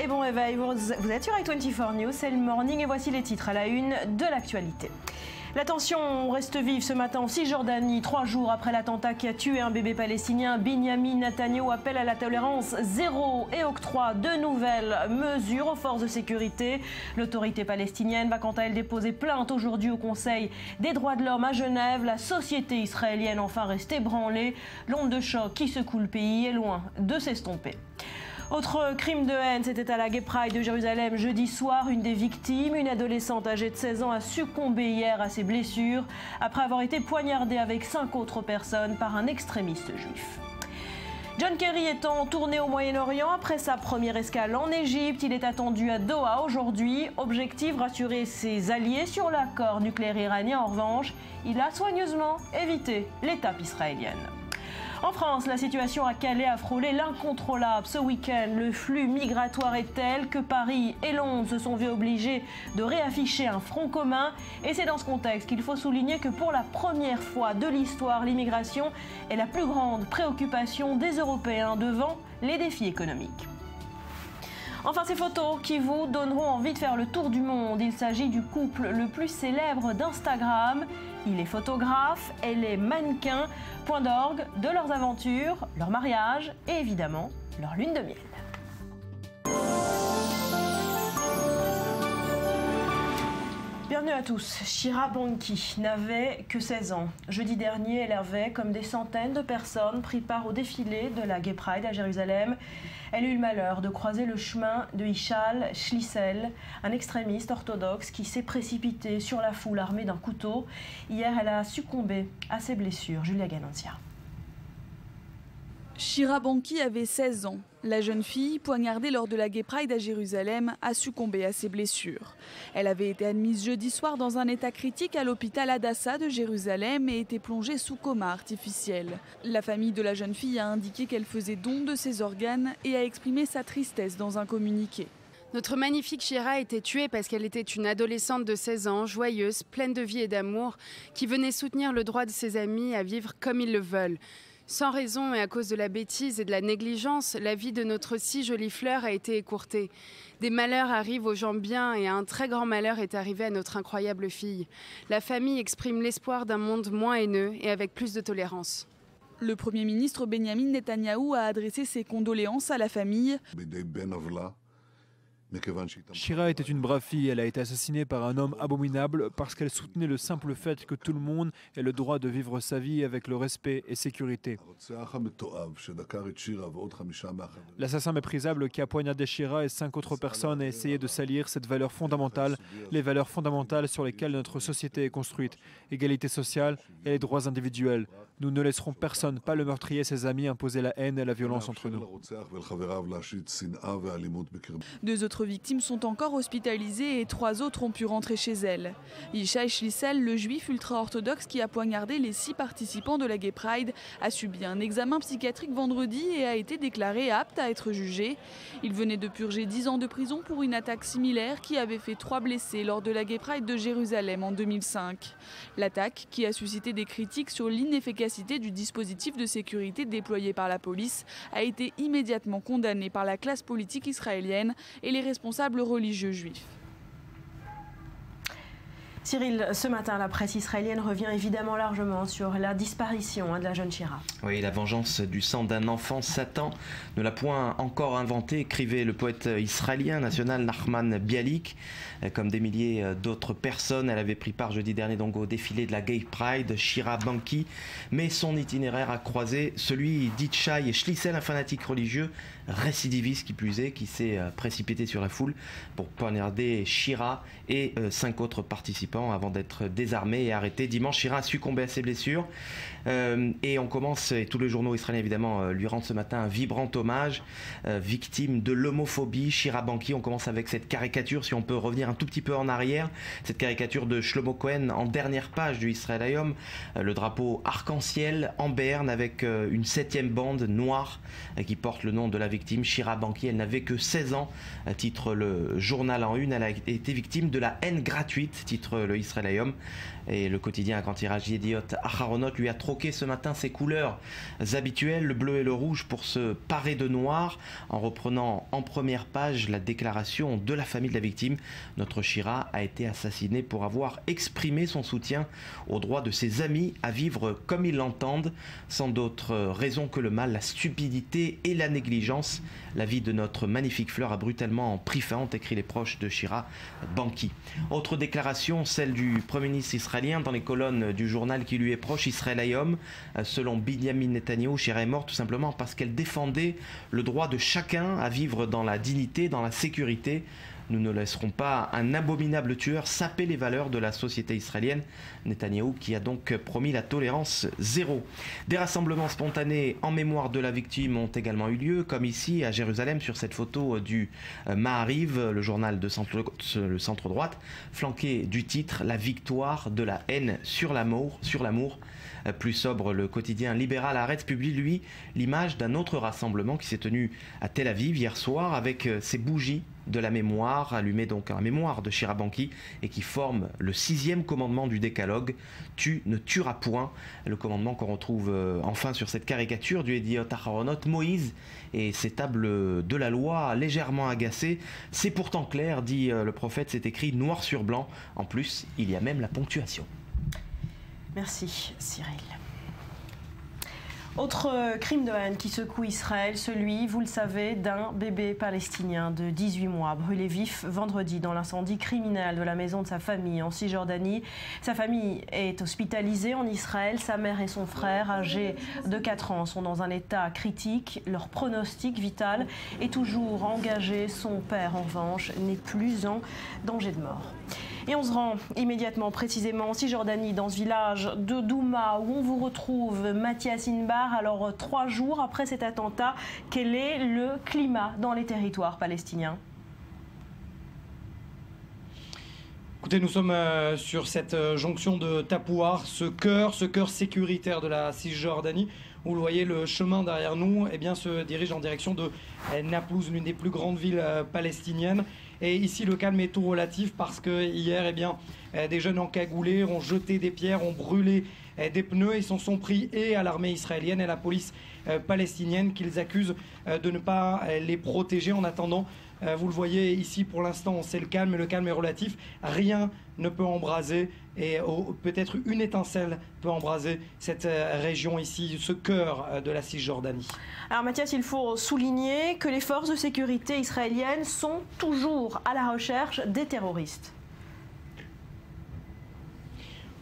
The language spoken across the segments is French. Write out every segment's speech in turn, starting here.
et bon réveil. Vous êtes sur i24 News, c'est le morning et voici les titres à la une de l'actualité. La tension reste vive ce matin en Cisjordanie, trois jours après l'attentat qui a tué un bébé palestinien. Binyamin Netanyahu appelle à la tolérance zéro et octroie de nouvelles mesures aux forces de sécurité. L'autorité palestinienne va quant à elle déposer plainte aujourd'hui au Conseil des droits de l'homme à Genève. La société israélienne enfin reste ébranlée. L'onde de choc qui secoue le pays est loin de s'estomper. Autre crime de haine, c'était à la Gay Pride de Jérusalem jeudi soir. Une des victimes, une adolescente âgée de 16 ans, a succombé hier à ses blessures après avoir été poignardée avec cinq autres personnes par un extrémiste juif. John Kerry est en tournée au Moyen-Orient après sa première escale en Égypte. Il est attendu à Doha aujourd'hui. Objectif rassurer ses alliés sur l'accord nucléaire iranien. En revanche, il a soigneusement évité l'étape israélienne. En France, la situation à Calais a frôlé l'incontrôlable. Ce week-end, le flux migratoire est tel que Paris et Londres se sont vus obligés de réafficher un front commun. Et c'est dans ce contexte qu'il faut souligner que pour la première fois de l'histoire, l'immigration est la plus grande préoccupation des Européens devant les défis économiques. Enfin, ces photos qui vous donneront envie de faire le tour du monde. Il s'agit du couple le plus célèbre d'Instagram. Il est photographe, elle est mannequin. Point d'orgue de leurs aventures, leur mariage et évidemment leur lune de miel. Bienvenue à tous. Shira Banki n'avait que 16 ans. Jeudi dernier, elle avait, comme des centaines de personnes, pris part au défilé de la Gay Pride à Jérusalem. Elle eut le malheur de croiser le chemin de Ishal Schlissel, un extrémiste orthodoxe qui s'est précipité sur la foule armée d'un couteau. Hier, elle a succombé à ses blessures. Julia Ganancia. Shira Banki avait 16 ans. La jeune fille, poignardée lors de la Gay Pride à Jérusalem, a succombé à ses blessures. Elle avait été admise jeudi soir dans un état critique à l'hôpital Adassa de Jérusalem et était plongée sous coma artificiel. La famille de la jeune fille a indiqué qu'elle faisait don de ses organes et a exprimé sa tristesse dans un communiqué. Notre magnifique Shira était tuée parce qu'elle était une adolescente de 16 ans, joyeuse, pleine de vie et d'amour, qui venait soutenir le droit de ses amis à vivre comme ils le veulent. Sans raison et à cause de la bêtise et de la négligence, la vie de notre si jolie fleur a été écourtée. Des malheurs arrivent aux gens bien et un très grand malheur est arrivé à notre incroyable fille. La famille exprime l'espoir d'un monde moins haineux et avec plus de tolérance. Le Premier ministre Benjamin Netanyahou a adressé ses condoléances à la famille. Shira était une brave fille. Elle a été assassinée par un homme abominable parce qu'elle soutenait le simple fait que tout le monde ait le droit de vivre sa vie avec le respect et sécurité. L'assassin méprisable qui a poignardé Shira et cinq autres personnes a essayé de salir cette valeur fondamentale, les valeurs fondamentales sur lesquelles notre société est construite, égalité sociale et les droits individuels. Nous ne laisserons personne, pas le meurtrier et ses amis, imposer la haine et la violence entre nous. Deux autres victimes sont encore hospitalisées et trois autres ont pu rentrer chez elles. Yishai Schlissel, le juif ultra-orthodoxe qui a poignardé les six participants de la Gay Pride, a subi un examen psychiatrique vendredi et a été déclaré apte à être jugé. Il venait de purger dix ans de prison pour une attaque similaire qui avait fait trois blessés lors de la Gay Pride de Jérusalem en 2005. L'attaque, qui a suscité des critiques sur l'inefficacité du dispositif de sécurité déployé par la police a été immédiatement condamnée par la classe politique israélienne et les responsables religieux juifs. Cyril, ce matin, la presse israélienne revient évidemment largement sur la disparition hein, de la jeune Shira. Oui, la vengeance du sang d'un enfant, Satan, ne l'a point encore inventé, écrivait le poète israélien national Nachman Bialik. Comme des milliers d'autres personnes, elle avait pris part jeudi dernier donc au défilé de la Gay Pride, Shira Banki, mais son itinéraire a croisé celui d'Itchai Schlissel, un fanatique religieux récidiviste qui plus est, qui s'est précipité sur la foule pour poignarder Shira et euh, cinq autres participants avant d'être désarmé et arrêté. Dimanche, Chira a succombé à ses blessures. Euh, et on commence, et tous les journaux israéliens évidemment euh, lui rendent ce matin un vibrant hommage, euh, victime de l'homophobie. Shira Banki, on commence avec cette caricature, si on peut revenir un tout petit peu en arrière, cette caricature de Shlomo Cohen en dernière page du Israel Ayom, le drapeau arc-en-ciel en berne avec une septième bande noire qui porte le nom de la victime, Shira Banki. Elle n'avait que 16 ans, titre le journal en une, elle a été victime de la haine gratuite, titre le Israélium. Et le quotidien à grand tirage Yediot Aharonot lui a ce matin ses couleurs habituelles, le bleu et le rouge, pour se parer de noir, en reprenant en première page la déclaration de la famille de la victime. Notre Shira a été assassiné pour avoir exprimé son soutien au droit de ses amis à vivre comme ils l'entendent, sans d'autre raison que le mal, la stupidité et la négligence. La vie de notre magnifique fleur a brutalement pris fin, ont écrit les proches de Shira Banki. Autre déclaration, celle du Premier ministre israélien dans les colonnes du journal qui lui est proche, Israël Ayom. Selon Binyamin Netanyahu, Shira est morte tout simplement parce qu'elle défendait le droit de chacun à vivre dans la dignité, dans la sécurité. Nous ne laisserons pas un abominable tueur saper les valeurs de la société israélienne. Netanyahou qui a donc promis la tolérance zéro. Des rassemblements spontanés en mémoire de la victime ont également eu lieu, comme ici à Jérusalem sur cette photo du euh, Mahariv, le journal de centre, le centre droite, flanqué du titre La victoire de la haine sur l'amour. Sur l'amour. Euh, plus sobre, le quotidien libéral Arrête publie lui l'image d'un autre rassemblement qui s'est tenu à Tel Aviv hier soir avec euh, ses bougies de la mémoire, allumées donc à la mémoire de Shirabanki et qui forme le sixième commandement du décalogue, tu ne tueras point, le commandement qu'on retrouve euh, enfin sur cette caricature du Ediot Aharonot, Moïse et ses tables de la loi légèrement agacées. C'est pourtant clair, dit le prophète, c'est écrit noir sur blanc, en plus il y a même la ponctuation. Merci Cyril. Autre euh, crime de haine qui secoue Israël, celui, vous le savez, d'un bébé palestinien de 18 mois brûlé vif vendredi dans l'incendie criminel de la maison de sa famille en Cisjordanie. Sa famille est hospitalisée en Israël. Sa mère et son frère, âgés de 4 ans, sont dans un état critique. Leur pronostic vital est toujours engagé. Son père, en revanche, n'est plus en danger de mort. Et on se rend immédiatement, précisément en Cisjordanie, dans ce village de Douma, où on vous retrouve Mathias Inbar. Alors, trois jours après cet attentat, quel est le climat dans les territoires palestiniens? Écoutez, nous sommes euh, sur cette euh, jonction de Tapouar, ce cœur, ce cœur sécuritaire de la Cisjordanie. Vous voyez le chemin derrière nous eh bien, se dirige en direction de euh, Naplouse, l'une des plus grandes villes palestiniennes. Et ici, le calme est tout relatif parce que hier, eh bien, euh, des jeunes encagoulés ont jeté des pierres, ont brûlé euh, des pneus et s'en sont pris et à l'armée israélienne et à la police euh, palestinienne qu'ils accusent de ne pas les protéger en attendant vous le voyez ici pour l'instant, c'est le calme, mais le calme est relatif. Rien ne peut embraser et peut-être une étincelle peut embraser cette région ici, ce cœur de la Cisjordanie. Alors Mathias, il faut souligner que les forces de sécurité israéliennes sont toujours à la recherche des terroristes.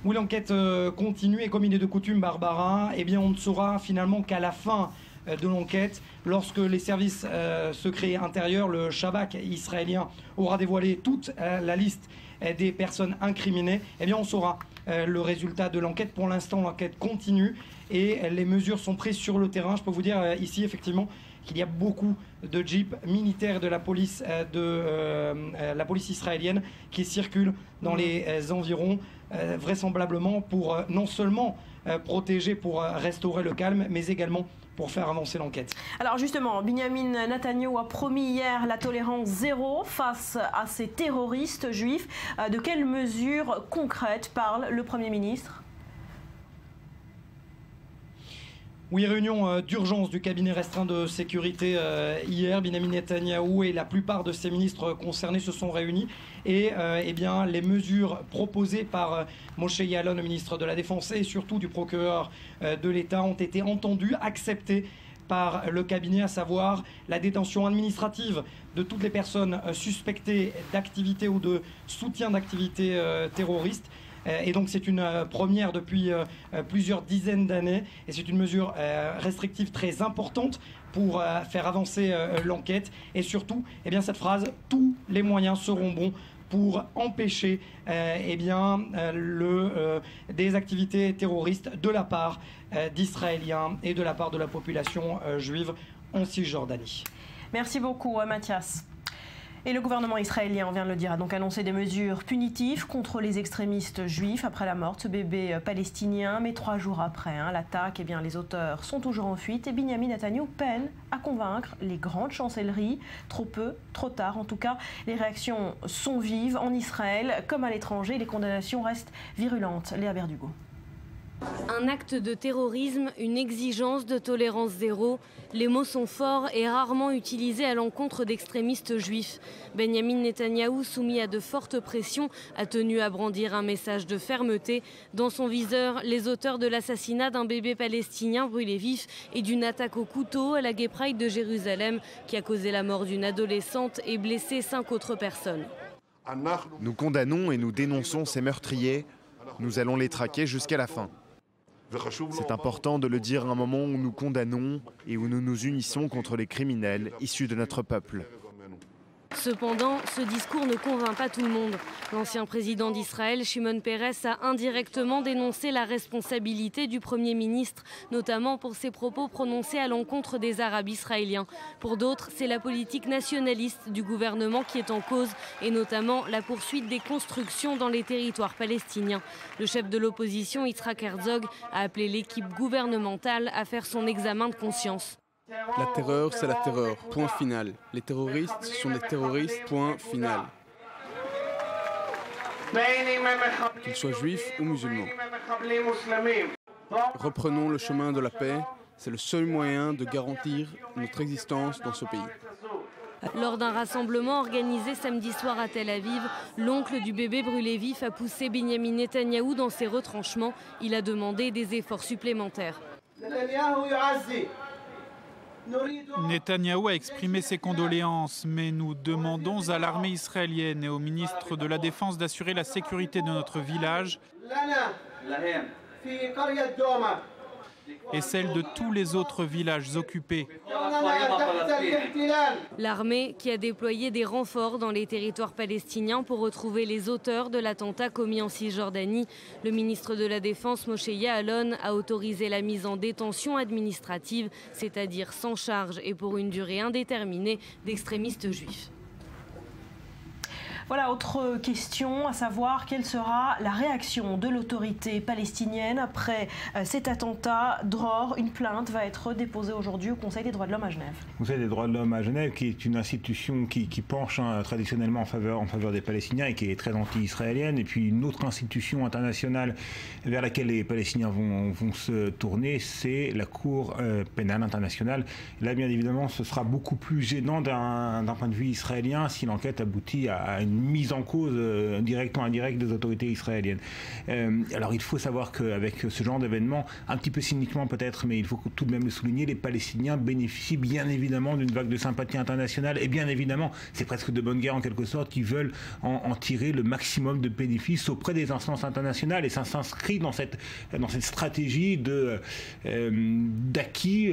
Oui, l'enquête euh, continue et comme il est de coutume, Barbara, eh bien, on ne saura finalement qu'à la fin euh, de l'enquête, lorsque les services euh, secrets intérieurs, le Shabak israélien, aura dévoilé toute la liste des personnes incriminées, eh bien, on saura le résultat de l'enquête. Pour l'instant, l'enquête continue et les mesures sont prises sur le terrain. Je peux vous dire ici, effectivement, qu'il y a beaucoup de jeeps militaires de la police, de la police israélienne qui circulent dans les environs. Euh, vraisemblablement pour euh, non seulement euh, protéger, pour restaurer le calme, mais également pour faire avancer l'enquête. Alors justement, Benjamin Netanyahu a promis hier la tolérance zéro face à ces terroristes juifs. De quelles mesures concrètes parle le Premier ministre? Oui, réunion euh, d'urgence du cabinet restreint de sécurité euh, hier. Benjamin Netanyahou et la plupart de ses ministres concernés se sont réunis. Et euh, eh bien, les mesures proposées par Moshe Yalon, le ministre de la Défense, et surtout du procureur de l'État ont été entendues, acceptées par le cabinet, à savoir la détention administrative de toutes les personnes suspectées d'activité ou de soutien d'activité terroriste et donc c'est une euh, première depuis euh, plusieurs dizaines d'années et c'est une mesure restrictive très importante pour faire avancer l'enquête et surtout eh bien, cette phrase tous les moyens seront bons pour empêcher eh bien, le, des activités terroristes de la part d'Israéliens et de la part de la population juive en Cisjordanie. Merci beaucoup Mathias. Et le gouvernement israélien, on vient de le dire, a donc annoncé des mesures punitives contre les extrémistes juifs après la mort de ce bébé euh, palestinien. Mais trois jours après hein, l'attaque, eh les auteurs sont toujours en fuite et Benjamin Netanyahu peine à convaincre les grandes chancelleries. Trop peu, trop tard. En tout cas, les réactions sont vives en Israël comme à l'étranger. Les condamnations restent virulentes. Léa Berdugo. Un acte de terrorisme, une exigence de tolérance zéro. Les mots sont forts et rarement utilisés à l'encontre d'extrémistes juifs. Benjamin Netanyahou, soumis à de fortes pressions, a tenu à brandir un message de fermeté. Dans son viseur, les auteurs de l'assassinat d'un bébé palestinien brûlé vif et d'une attaque au couteau à la Gay de Jérusalem qui a causé la mort d'une adolescente et blessé cinq autres personnes. Nous condamnons et nous dénonçons ces meurtriers. Nous allons les traquer jusqu'à la fin. C'est important de le dire à un moment où nous condamnons et où nous nous unissons contre les criminels issus de notre peuple. Cependant, ce discours ne convainc pas tout le monde. L'ancien président d'Israël, Shimon Peres, a indirectement dénoncé la responsabilité du Premier ministre, notamment pour ses propos prononcés à l'encontre des Arabes israéliens. Pour d'autres, c'est la politique nationaliste du gouvernement qui est en cause, et notamment la poursuite des constructions dans les territoires palestiniens. Le chef de l'opposition, Yitzhak Herzog, a appelé l'équipe gouvernementale à faire son examen de conscience. La terreur, c'est la terreur. Point final. Les terroristes sont des terroristes. Point final. Qu'ils soient juifs ou musulmans. Reprenons le chemin de la paix. C'est le seul moyen de garantir notre existence dans ce pays. Lors d'un rassemblement organisé samedi soir à Tel Aviv, l'oncle du bébé brûlé vif a poussé Benjamin Netanyahou dans ses retranchements. Il a demandé des efforts supplémentaires. Netanyahou a exprimé ses condoléances, mais nous demandons à l'armée israélienne et au ministre de la Défense d'assurer la sécurité de notre village et celle de tous les autres villages occupés. L'armée qui a déployé des renforts dans les territoires palestiniens pour retrouver les auteurs de l'attentat commis en Cisjordanie. Le ministre de la Défense, Moshe Yaalon, a autorisé la mise en détention administrative, c'est-à-dire sans charge et pour une durée indéterminée, d'extrémistes juifs. Voilà, autre question, à savoir quelle sera la réaction de l'autorité palestinienne après euh, cet attentat. Dror, une plainte va être déposée aujourd'hui au Conseil des droits de l'homme à Genève. Le Conseil des droits de l'homme à Genève, qui est une institution qui, penche hein, traditionnellement en faveur, des Palestiniens et qui est très anti-israélienne, et puis une autre institution internationale vers laquelle les Palestiniens vont, vont se tourner, c'est la Cour euh, pénale internationale. Là, bien évidemment, ce sera beaucoup plus gênant d'un point de vue israélien si l'enquête aboutit à une mise en cause euh, direct ou indirecte des autorités israéliennes. Euh, alors il faut savoir qu'avec ce genre d'événement, un petit peu cyniquement peut-être, mais il faut tout de même le souligner, les Palestiniens bénéficient bien évidemment d'une vague de sympathie internationale et bien évidemment, c'est presque de bonne guerre en quelque sorte, qui veulent en, tirer le maximum de bénéfices auprès des instances internationales et ça s'inscrit dans cette, dans cette stratégie de, euh, d'acquis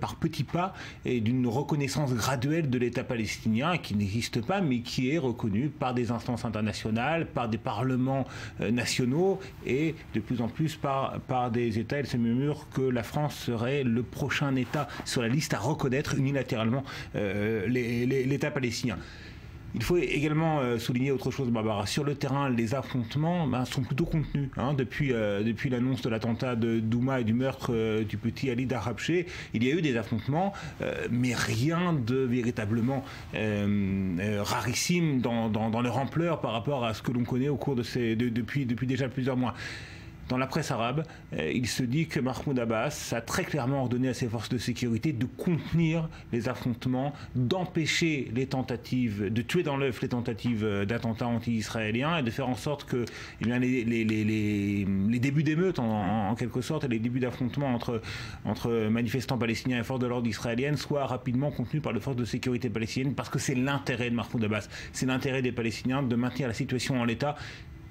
par petits pas et d'une reconnaissance graduelle de l'État palestinien qui n'existe pas mais qui est reconnu par des instances internationales, par des parlements euh, nationaux et de plus en plus par, des États. Il se murmure que la France serait le prochain État sur la liste à reconnaître unilatéralement euh, l'État palestinien. Il faut également euh, souligner autre chose, Barbara. Sur le terrain, les affrontements ben, sont plutôt contenus. Hein. depuis euh, depuis l'annonce de l'attentat de Douma et du meurtre euh, du petit Ali Darabché, il y a eu des affrontements, mais rien de véritablement rarissime dans, leur ampleur par rapport à ce que l'on connaît au cours de ces depuis déjà plusieurs mois dans la presse arabe, euh, il se dit que Mahmoud Abbas a très clairement ordonné à ses forces de sécurité de contenir les affrontements, d'empêcher les tentatives, de tuer dans l'œuf les tentatives euh, d'attentats anti-israéliens et de faire en sorte que eh bien, les, débuts d'émeutes, en, quelque sorte, et les débuts d'affrontements entre, entre manifestants palestiniens et forces de l'ordre israéliennes soient rapidement contenus par les forces de sécurité palestiniennes parce que c'est l'intérêt de Mahmoud Abbas, c'est l'intérêt des Palestiniens de maintenir la situation en l'état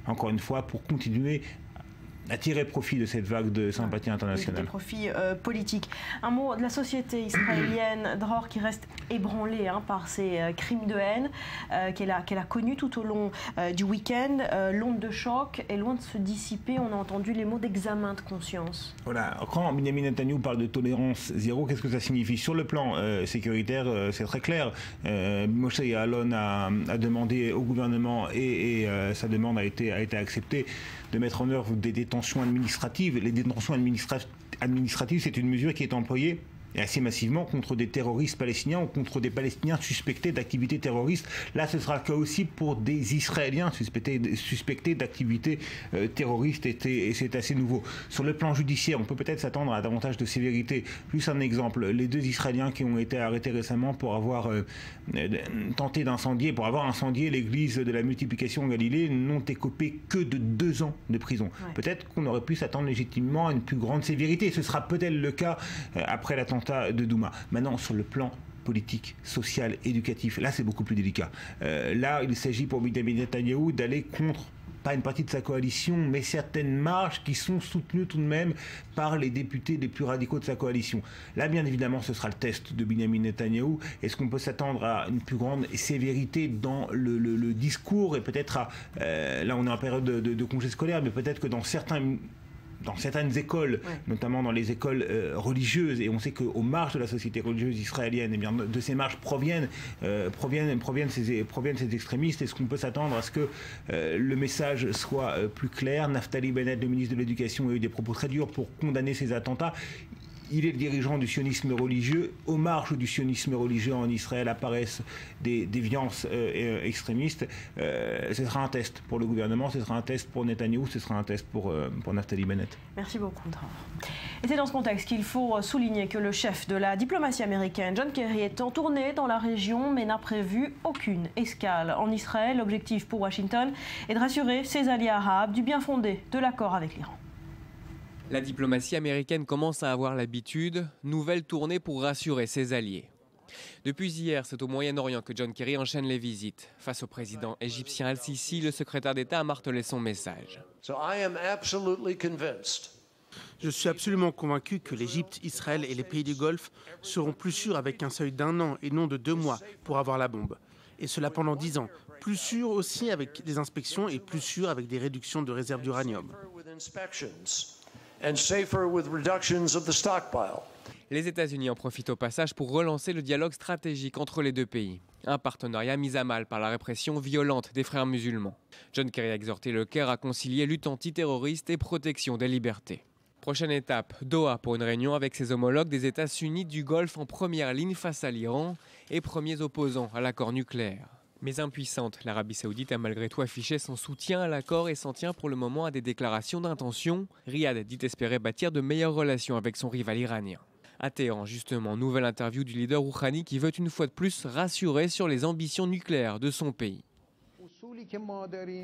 encore une fois, pour continuer à tirer profit de cette vague de sympathie internationale. Des profits euh, politiques. Un mot de la société israélienne, Dror, qui reste ébranlée hein, par ces euh, crimes de haine euh, qu'elle a, qu'elle a connus tout au long du week-end. L'onde de choc est loin de se dissiper. On a entendu les mots d'examen de conscience. Voilà. Quand Benjamin Netanyahu parle de tolérance zéro, qu'est-ce que ça signifie? Sur le plan sécuritaire, c'est très clair. Moshe Yaalon a, a, demandé au gouvernement et, et sa demande a été, a été acceptée de mettre en œuvre des détentions administratives. Les détentions administratives, c'est une mesure qui est employée et assez massivement contre des terroristes palestiniens ou contre des Palestiniens suspectés d'activités terroristes. Là, ce sera le cas aussi pour des Israéliens suspectés, suspectés d'activités euh, terroristes et, c'est assez nouveau. Sur le plan judiciaire, on peut peut-être s'attendre à davantage de sévérité. Plus un exemple, les deux Israéliens qui ont été arrêtés récemment pour avoir euh, euh, tenté d'incendier, pour avoir incendié l'église de la multiplication en Galilée, n'ont écopé que de deux ans de prison. Peut-être qu'on aurait pu s'attendre légitimement à une plus grande sévérité. Ce sera peut-être le cas après l'attentat de Douma. Maintenant, sur le plan politique, social, éducatif, là c'est beaucoup plus délicat. Euh, là, il s'agit pour Benjamin Netanyahu d'aller contre pas une partie de sa coalition, mais certaines marges qui sont soutenues tout de même par les députés les plus radicaux de sa coalition. Là, bien évidemment, ce sera le test de Benjamin Netanyahu. Est-ce qu'on peut s'attendre à une plus grande sévérité dans le, discours et peut-être à... Euh, là, on est en période de, de congé scolaire, mais peut-être que dans certains dans certaines écoles, notamment dans les écoles euh, religieuses, et on sait qu'aux marges de la société religieuse israélienne, et eh bien, de ces marges proviennent, euh, proviennent, proviennent, ces, proviennent ces extrémistes. Est-ce qu'on peut s'attendre à ce que euh, le message soit plus clair? Naftali Bennett, le ministre de l'Éducation, a eu des propos très durs pour condamner ces attentats il est le dirigeant du sionisme religieux. Aux marges du sionisme religieux en Israël apparaissent des déviances euh, euh, extrémistes. Euh, ce sera un test pour le gouvernement, ce sera un test pour Netanyahou, ce sera un test pour, pour Naftali Bennett. Merci beaucoup, Et c'est dans ce contexte qu'il faut souligner que le chef de la diplomatie américaine, John Kerry, est en tournée dans la région mais n'a prévu aucune escale en Israël. L'objectif pour Washington est de rassurer ses alliés arabes du bien fondé de l'accord avec l'Iran. La diplomatie américaine commence à avoir l'habitude, nouvelle tournée pour rassurer ses alliés. Depuis hier, c'est au Moyen-Orient que John Kerry enchaîne les visites. Face au président égyptien Al-Sisi, le secrétaire d'État a martelé son message. Je suis absolument convaincu que l'Égypte, Israël et les pays du Golfe seront plus sûrs avec un seuil d'un an et non de deux mois pour avoir la bombe. Et cela pendant dix ans. Plus sûr aussi avec des inspections et plus sûr avec des réductions de réserves d'uranium. Les États-Unis en profitent au passage pour relancer le dialogue stratégique entre les deux pays. Un partenariat mis à mal par la répression violente des frères musulmans. John Kerry a exhorté le Caire à concilier lutte antiterroriste et protection des libertés. Prochaine étape, Doha pour une réunion avec ses homologues des États unis du Golfe en première ligne face à l'Iran et premiers opposants à l'accord nucléaire. Mais impuissante, l'Arabie saoudite a malgré tout affiché son soutien à l'accord et s'en tient pour le moment à des déclarations d'intention. Riyad dit espérer bâtir de meilleures relations avec son rival iranien. À Téhéran, justement, nouvelle interview du leader Rouhani qui veut une fois de plus rassurer sur les ambitions nucléaires de son pays.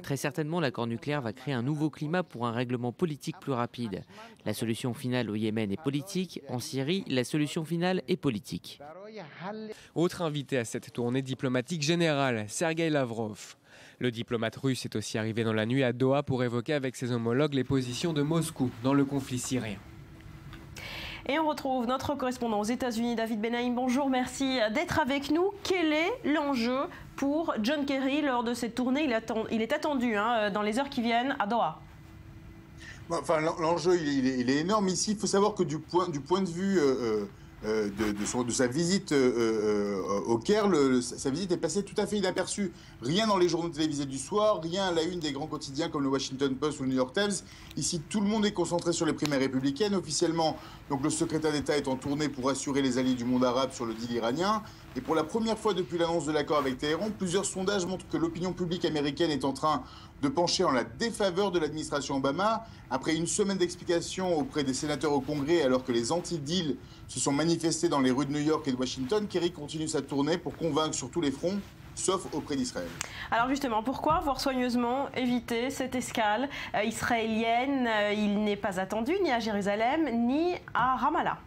Très certainement, l'accord nucléaire va créer un nouveau climat pour un règlement politique plus rapide. La solution finale au Yémen est politique, en Syrie, la solution finale est politique. Autre invité à cette tournée diplomatique générale, Sergei Lavrov. Le diplomate russe est aussi arrivé dans la nuit à Doha pour évoquer avec ses homologues les positions de Moscou dans le conflit syrien. Et on retrouve notre correspondant aux États-Unis, David Benaïm. Bonjour, merci d'être avec nous. Quel est l'enjeu pour John Kerry lors de cette tournée? Il, est attendu hein, dans les heures qui viennent à Doha. Enfin, l'enjeu, il, est énorme ici. Il faut savoir que du point, de vue euh, euh, de, de, sa visite euh, euh, au Caire, sa visite est passée tout à fait inaperçue. Rien dans les journaux télévisés du soir, rien à la une des grands quotidiens comme le Washington Post ou le New York Times. Ici, tout le monde est concentré sur les primaires républicaines. Officiellement, donc le secrétaire d'État est en tournée pour assurer les alliés du monde arabe sur le deal iranien. Et pour la première fois depuis l'annonce de l'accord avec Téhéran, plusieurs sondages montrent que l'opinion publique américaine est en train de pencher en la défaveur de l'administration Obama. Après une semaine d'explications auprès des sénateurs au Congrès, alors que les anti-deals se sont manifestés dans les rues de New York et de Washington, Kerry continue sa tournée pour convaincre sur tous les fronts sauf auprès d'Israël. Alors justement, pourquoi avoir soigneusement évité cette escale euh, israélienne euh, Il n'est pas attendu ni à Jérusalem ni à Ramallah?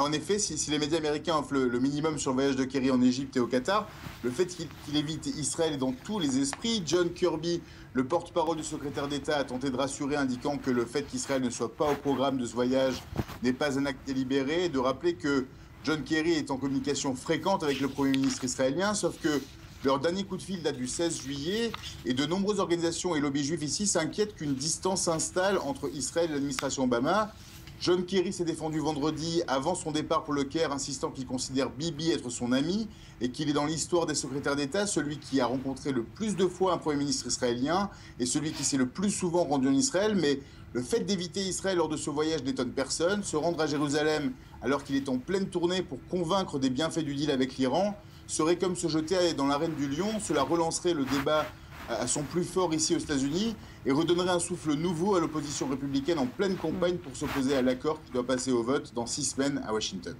En effet, si, les médias américains offrent le, minimum sur le voyage de Kerry en Égypte et au Qatar, le fait qu'il évite Israël est dans tous les esprits. John Kirby, le porte-parole du secrétaire d'État, a tenté de rassurer, indiquant que le fait qu'Israël ne soit pas au programme de ce voyage n'est pas un acte délibéré, de rappeler que John Kerry est en communication fréquente avec le Premier ministre israélien, sauf que leur dernier coup de fil date du 16 juillet et de nombreuses organisations et lobbies juifs ici s'inquiètent qu'une distance s'installe entre Israël et l'administration Obama. John Kerry s'est défendu vendredi avant son départ pour le Caire, insistant qu'il considère Bibi être son ami et qu'il est dans l'histoire des secrétaires d'État celui qui a rencontré le plus de fois un Premier ministre israélien et celui qui s'est le plus souvent rendu en Israël. Mais le fait d'éviter Israël lors de ce voyage n'étonne personne. Se rendre à Jérusalem alors qu'il est en pleine tournée pour convaincre des bienfaits du deal avec l'Iran serait comme se jeter dans l'arène du lion. Cela relancerait le débat à son plus fort ici aux États-Unis et redonnerait un souffle nouveau à l'opposition républicaine en pleine campagne pour s'opposer à l'accord qui doit passer au vote dans six semaines à Washington.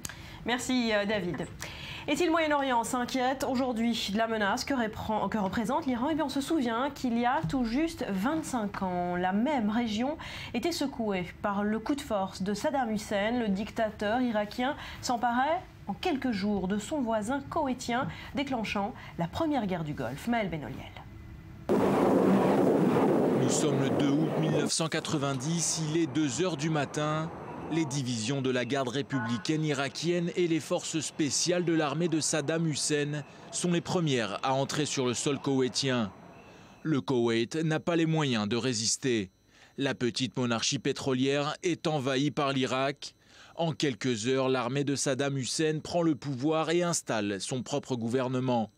Merci euh, David. Et si le Moyen-Orient s'inquiète aujourd'hui de la menace que, représente l'Iran, eh bien on se souvient qu'il y a tout juste 25 ans, la même région était secouée par le coup de force de Saddam Hussein, le dictateur irakien s'emparait en quelques jours de son voisin koweïtien, déclenchant la première guerre du Golfe. Maël Benoliel. Nous sommes le 2 août 1990, il est 2 heures du matin. Les divisions de la garde républicaine irakienne et les forces spéciales de l'armée de Saddam Hussein sont les premières à entrer sur le sol koweïtien. Le Koweït n'a pas les moyens de résister. La petite monarchie pétrolière est envahie par l'Irak. En quelques heures, l'armée de Saddam Hussein prend le pouvoir et installe son propre gouvernement.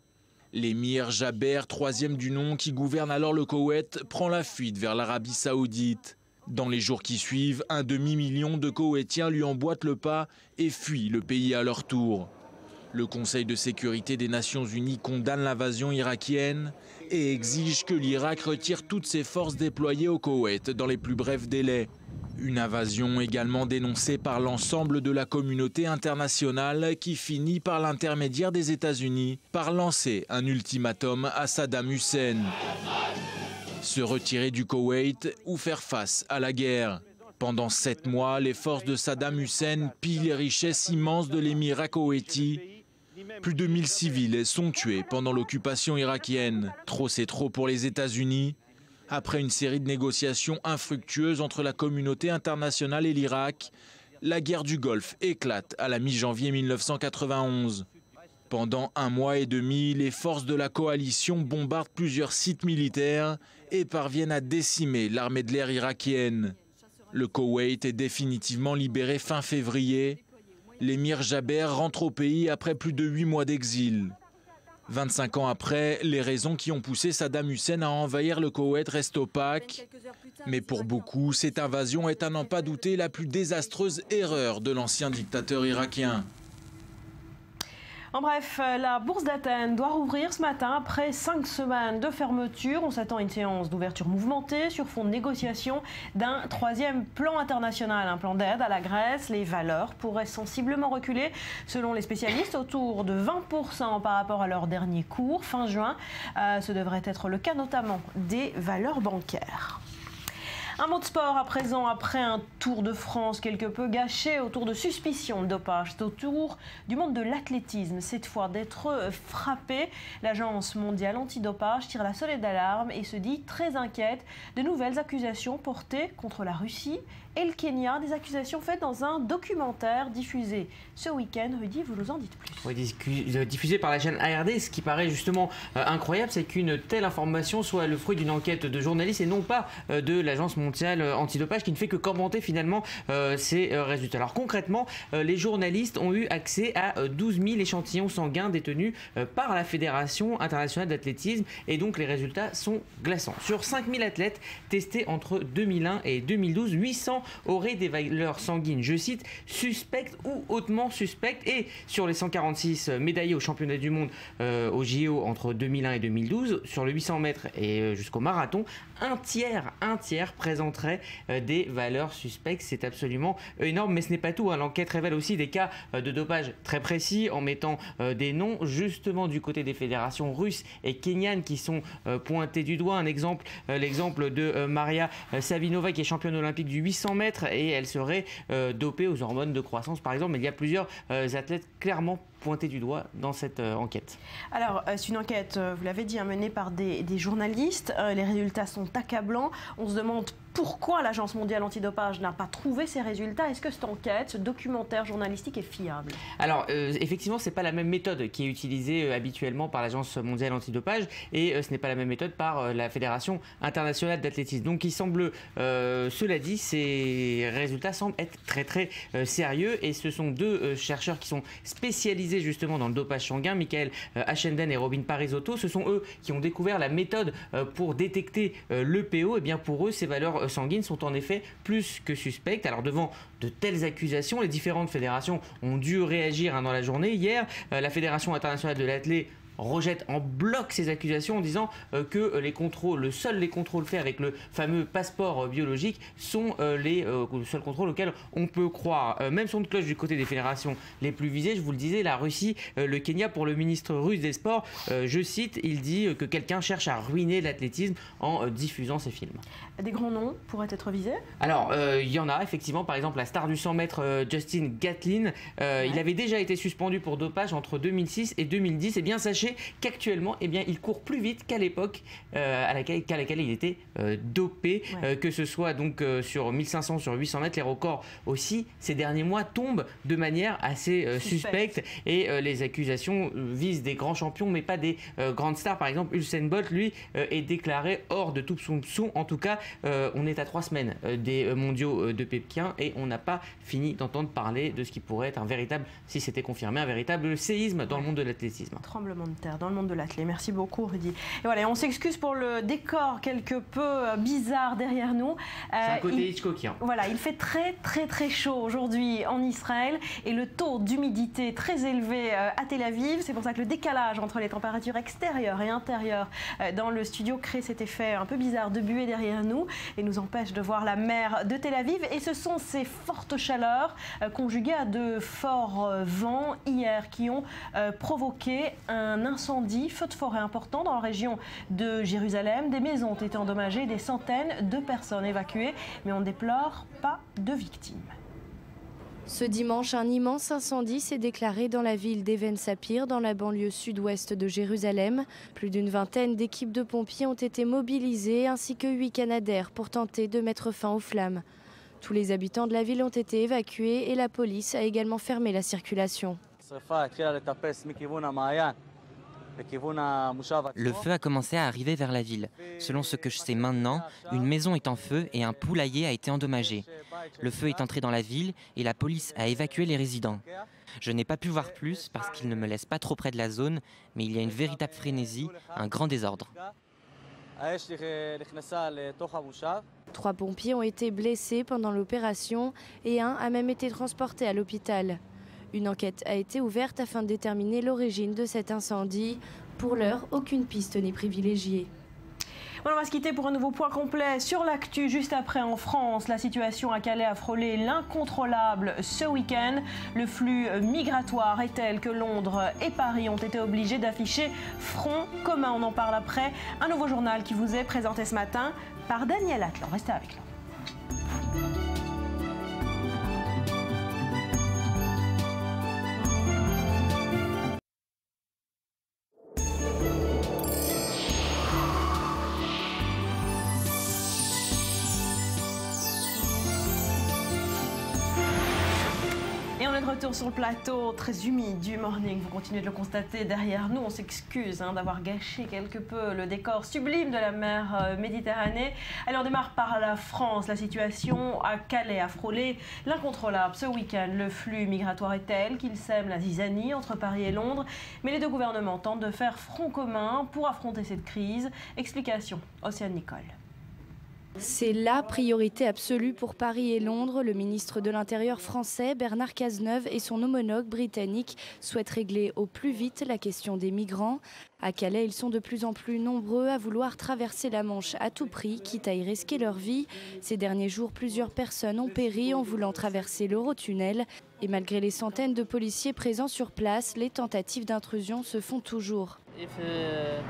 L'émir Jaber, troisième du nom, qui gouverne alors le Koweït, prend la fuite vers l'Arabie saoudite. Dans les jours qui suivent, un demi-million de Koweïtiens lui emboîtent le pas et fuient le pays à leur tour. Le Conseil de sécurité des Nations Unies condamne l'invasion irakienne et exige que l'Irak retire toutes ses forces déployées au Koweït dans les plus brefs délais. Une invasion également dénoncée par l'ensemble de la communauté internationale qui finit par l'intermédiaire des États-Unis par lancer un ultimatum à Saddam Hussein. Se retirer du Koweït ou faire face à la guerre. Pendant sept mois, les forces de Saddam Hussein pillent les richesses immenses de l'émirat koweïti. Plus de 1000 civils sont tués pendant l'occupation irakienne. Trop c'est trop pour les États-Unis. Après une série de négociations infructueuses entre la communauté internationale et l'Irak, la guerre du Golfe éclate à la mi-janvier 1991. Pendant un mois et demi, les forces de la coalition bombardent plusieurs sites militaires et parviennent à décimer l'armée de l'air irakienne. Le Koweït est définitivement libéré fin février. L'émir Jaber rentre au pays après plus de huit mois d'exil. 25 ans après, les raisons qui ont poussé Saddam Hussein à envahir le Koweït restent opaques. Mais pour beaucoup, cette invasion est à n'en pas douter la plus désastreuse erreur de l'ancien dictateur irakien. En bref, euh, la bourse d'Athènes doit rouvrir ce matin après cinq semaines de fermeture. On s'attend à une séance d'ouverture mouvementée sur fond de négociation d'un troisième plan international, un plan d'aide à la Grèce. Les valeurs pourraient sensiblement reculer, selon les spécialistes, autour de 20% par rapport à leur dernier cours fin juin. Euh, ce devrait être le cas notamment des valeurs bancaires. Un mot de sport à présent, après un Tour de France quelque peu gâché autour de suspicions de dopage. C'est au tour du monde de l'athlétisme, cette fois d'être frappé. L'Agence mondiale antidopage tire la sonnette d'alarme et se dit très inquiète de nouvelles accusations portées contre la Russie et le Kenya, des accusations faites dans un documentaire diffusé ce week-end. Rudy, vous nous en dites plus. Oui, euh, diffusé par la chaîne ARD. Ce qui paraît justement euh, incroyable, c'est qu'une telle information soit le fruit d'une enquête de journalistes et non pas euh, de l'Agence mondiale antidopage qui ne fait que commenter finalement ces résultats. Alors concrètement, les journalistes ont eu accès à 12 000 échantillons sanguins détenus par la Fédération internationale d'athlétisme et donc les résultats sont glaçants. Sur 5 000 athlètes testés entre 2001 et 2012, 800 auraient des valeurs sanguines, je cite, suspectes ou hautement suspectes. Et sur les 146 médaillés au championnat du monde euh, au JO entre 2001 et 2012, sur le 800 mètres et euh, jusqu'au marathon, un tiers, présenterait des valeurs suspectes. C'est absolument énorme, mais ce n'est pas tout. Hein. L'enquête révèle aussi des cas de dopage très précis en mettant des noms justement du côté des fédérations russes et kenyanes qui sont pointés du doigt. Un exemple, l'exemple de Maria Savinova qui est championne olympique du 800 mètres et elle serait dopée aux hormones de croissance par exemple. Mais il y a plusieurs athlètes clairement pointés du doigt dans cette euh, enquête. Alors, euh, c'est une enquête, euh, vous l'avez dit, hein, menée par des, des journalistes. les résultats sont accablants. On se demande pourquoi l'Agence mondiale antidopage n'a pas trouvé ces résultats? Est-ce que cette enquête, ce documentaire journalistique est fiable? Alors, euh, effectivement, ce n'est pas la même méthode qui est utilisée euh, habituellement par l'Agence mondiale antidopage et euh, ce n'est pas la même méthode par la Fédération internationale d'athlétisme. Donc, il semble, cela dit, ces résultats semblent être très très sérieux et ce sont deux chercheurs qui sont spécialisés justement dans le dopage sanguin, Michael Hachenden et Robin Parisotto. Ce sont eux qui ont découvert la méthode pour détecter l'EPO. Et bien pour eux, ces valeurs sanguines sont en effet plus que suspectes. Alors devant de telles accusations, les différentes fédérations ont dû réagir hein, dans la journée. Hier, euh, la Fédération internationale de l'athlète rejette en bloc ces accusations en disant euh, que les contrôles, le seul les contrôles faits avec le fameux passeport euh, biologique sont les seuls contrôles auxquels on peut croire. même son de cloche du côté des fédérations les plus visées, je vous le disais, la Russie, le Kenya pour le ministre russe des Sports, je cite, il dit que quelqu'un cherche à ruiner l'athlétisme en diffusant ces films. Des grands noms pourraient être visés Alors, il y en a effectivement, par exemple la star du 100 mètres Justin Gatlin, il avait déjà été suspendu pour dopage entre 2006 et 2010, et bien sachez qu'actuellement, eh bien, il court plus vite qu'à l'époque euh, à, laquelle, laquelle il était euh, dopé, euh, que ce soit donc sur 1500, sur 800 mètres, les records aussi ces derniers mois tombent de manière assez suspecte. et les accusations visent des grands champions, mais pas des grandes stars. Par exemple, Usain Bolt, lui, est déclaré hors de tout soupçon. En tout cas, on est à trois semaines des mondiaux de Pékin et on n'a pas fini d'entendre parler de ce qui pourrait être un véritable, si c'était confirmé, un véritable séisme dans le monde de l'athlétisme. Tremblement dans le monde de l'athlète. Merci beaucoup, Rudy. Et voilà, on s'excuse pour le décor quelque peu euh, bizarre derrière nous. C'est un euh, côté Hitchcockien. Voilà, il fait très, très, très chaud aujourd'hui en Israël et le taux d'humidité très élevé euh, à Tel Aviv. C'est pour ça que le décalage entre les températures extérieures et intérieures dans le studio crée cet effet un peu bizarre de buée derrière nous et nous empêche de voir la mer de Tel Aviv. Et ce sont ces fortes chaleurs conjuguées à de forts vents hier qui ont provoqué un incendie, feu de forêt important dans la région de Jérusalem. Des maisons ont été endommagées, des centaines de personnes évacuées, mais on déplore pas de victimes. Ce dimanche, un immense incendie s'est déclaré dans la ville d'Even Sapir, dans la banlieue sud-ouest de Jérusalem. Plus d'une vingtaine d'équipes de pompiers ont été mobilisées, ainsi que huit Canadaires pour tenter de mettre fin aux flammes. Tous les habitants de la ville ont été évacués et la police a également fermé la circulation. Le feu a commencé à arriver vers la ville. Selon ce que je sais maintenant, une maison est en feu et un poulailler a été endommagé. Le feu est entré dans la ville et la police a évacué les résidents. Je n'ai pas pu voir plus parce qu'ils ne me laissent pas trop près de la zone, mais il y a une véritable frénésie, un grand désordre. Trois pompiers ont été blessés pendant l'opération et un a même été transporté à l'hôpital. Une enquête a été ouverte afin de déterminer l'origine de cet incendie. Pour l'heure, aucune piste n'est privilégiée. on va se quitter pour un nouveau point complet sur l'actu. Juste après, en France, la situation à Calais a frôlé l'incontrôlable ce week-end. Le flux migratoire est tel que Londres et Paris ont été obligés d'afficher front commun. On en parle après. Un nouveau journal qui vous est présenté ce matin par Daniel Atlan. Restez avec nous. Sur le plateau, très humide du morning. Vous continuez de le constater derrière nous. On s'excuse hein, d'avoir gâché quelque peu le décor sublime de la mer euh, Méditerranée. Allez, on démarre par la France. La situation à Calais a frôlé l'incontrôlable. Ce week-end, le flux migratoire est tel qu'il sème la zizanie entre Paris et Londres. Mais les deux gouvernements tentent de faire front commun pour affronter cette crise. Explication, Océane Nicole. C'est la priorité absolue pour Paris et Londres. Le ministre de l'Intérieur français, Bernard Cazeneuve, et son homologue britannique souhaitent régler au plus vite la question des migrants. À Calais, ils sont de plus en plus nombreux à vouloir traverser la Manche à tout prix, quitte à y risquer leur vie. Ces derniers jours, plusieurs personnes ont péri en voulant traverser l'Eurotunnel. Et malgré les centaines de policiers présents sur place, les tentatives d'intrusion se font toujours. Uh,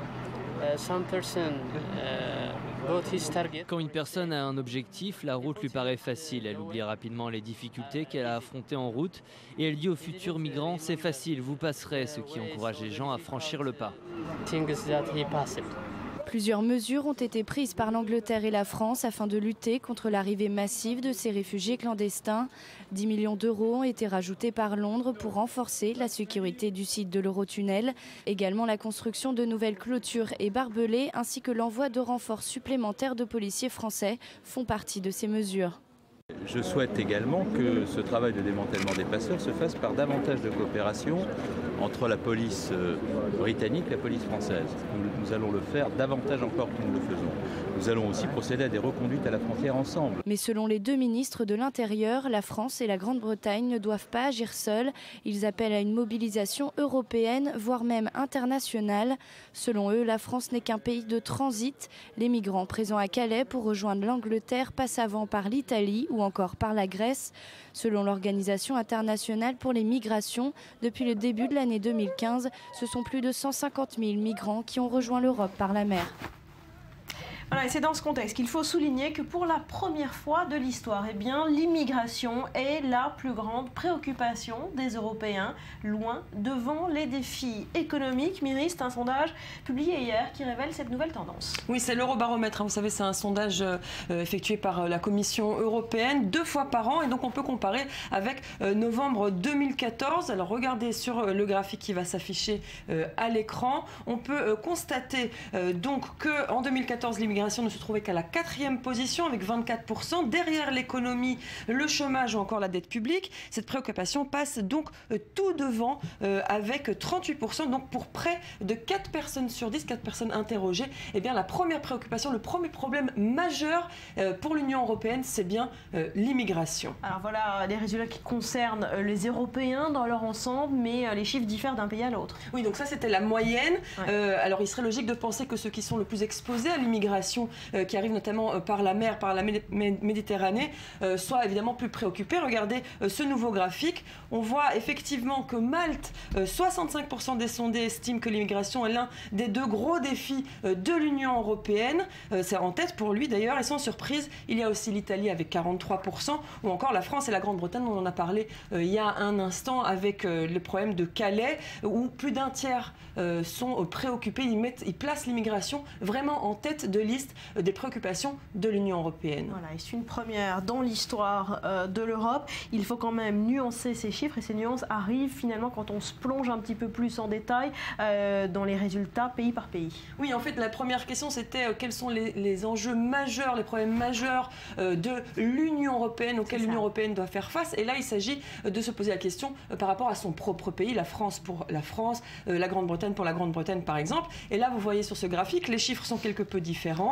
quand une personne a un objectif, la route lui paraît facile. Elle oublie rapidement les difficultés qu'elle a affrontées en route et elle dit aux futurs migrants c'est facile, vous passerez, ce qui encourage les gens à franchir le pas. Plusieurs mesures ont été prises par l'Angleterre et la France afin de lutter contre l'arrivée massive de ces réfugiés clandestins. 10 millions d'euros ont été rajoutés par Londres pour renforcer la sécurité du site de l'Eurotunnel. Également la construction de nouvelles clôtures et barbelés ainsi que l'envoi de renforts supplémentaires de policiers français font partie de ces mesures. Je souhaite également que ce travail de démantèlement des passeurs se fasse par davantage de coopération entre la police euh, britannique et la police française. Nous, allons le faire davantage encore que nous le faisons. Nous allons aussi procéder à des reconduites à la frontière ensemble. Mais selon les deux ministres de l'Intérieur, la France et la Grande-Bretagne ne doivent pas agir seuls. Ils appellent à une mobilisation européenne, voire même internationale. Selon eux, la France n'est qu'un pays de transit. Les migrants présents à Calais pour rejoindre l'Angleterre passent avant par l'Italie ou encore par la Grèce. Selon l'Organisation internationale pour les migrations, depuis le début de l'année 2015, ce sont plus de 150 000 migrants qui ont rejoint l'Europe par la mer et c'est dans ce contexte qu'il faut souligner que pour la première fois de l'histoire, eh bien, l'immigration est la plus grande préoccupation des Européens, loin devant les défis économiques. Myris, c'est un sondage publié hier qui révèle cette nouvelle tendance. Oui, c'est l'Eurobaromètre. Hein. Vous savez, c'est un sondage euh, effectué par euh, la Commission européenne deux fois par an, et donc on peut comparer avec euh, novembre 2014. Alors regardez sur le graphique qui va s'afficher à l'écran, on peut constater donc que en 2014 l'immigration ne se trouvait qu'à la quatrième position avec 24%. Derrière l'économie, le chômage ou encore la dette publique, cette préoccupation passe donc euh, tout devant euh, avec 38%. Donc pour près de 4 personnes sur 10, 4 personnes interrogées, eh bien la première préoccupation, le premier problème majeur euh, pour l'Union européenne, c'est bien l'immigration. Alors voilà les résultats qui concernent les Européens dans leur ensemble, mais les chiffres diffèrent d'un pays à l'autre. Oui, donc ça c'était la moyenne. alors il serait logique de penser que ceux qui sont le plus exposés à l'immigration euh, qui arrivent notamment euh, par la mer, par la Méditerranée, euh, soient évidemment plus préoccupés. Regardez ce nouveau graphique. On voit effectivement que Malte, 65% des sondés estiment que l'immigration est l'un des deux gros défis de l'Union européenne. C'est en tête pour lui d'ailleurs. Et sans surprise, il y a aussi l'Italie avec 43%, ou encore la France et la Grande-Bretagne, on en a parlé il y a un instant avec le problème de Calais, où plus d'un tiers sont préoccupés. Ils, mettent, ils placent l'immigration vraiment en tête de liste euh, des préoccupations de l'Union européenne. Voilà, c'est une première dans l'histoire euh, de l'Europe. Il faut quand même nuancer ces chiffres et ces nuances arrivent finalement quand on se plonge un petit peu plus en détail euh, dans les résultats pays par pays. Oui, en fait, la première question c'était quels sont les, enjeux majeurs, les problèmes majeurs de l'Union européenne auxquels l'Union européenne doit faire face. Et là, il s'agit de se poser la question par rapport à son propre pays, la France pour la France, la Grande-Bretagne pour la Grande-Bretagne par exemple. Et là, vous voyez sur ce graphique, les chiffres sont quelque peu différents.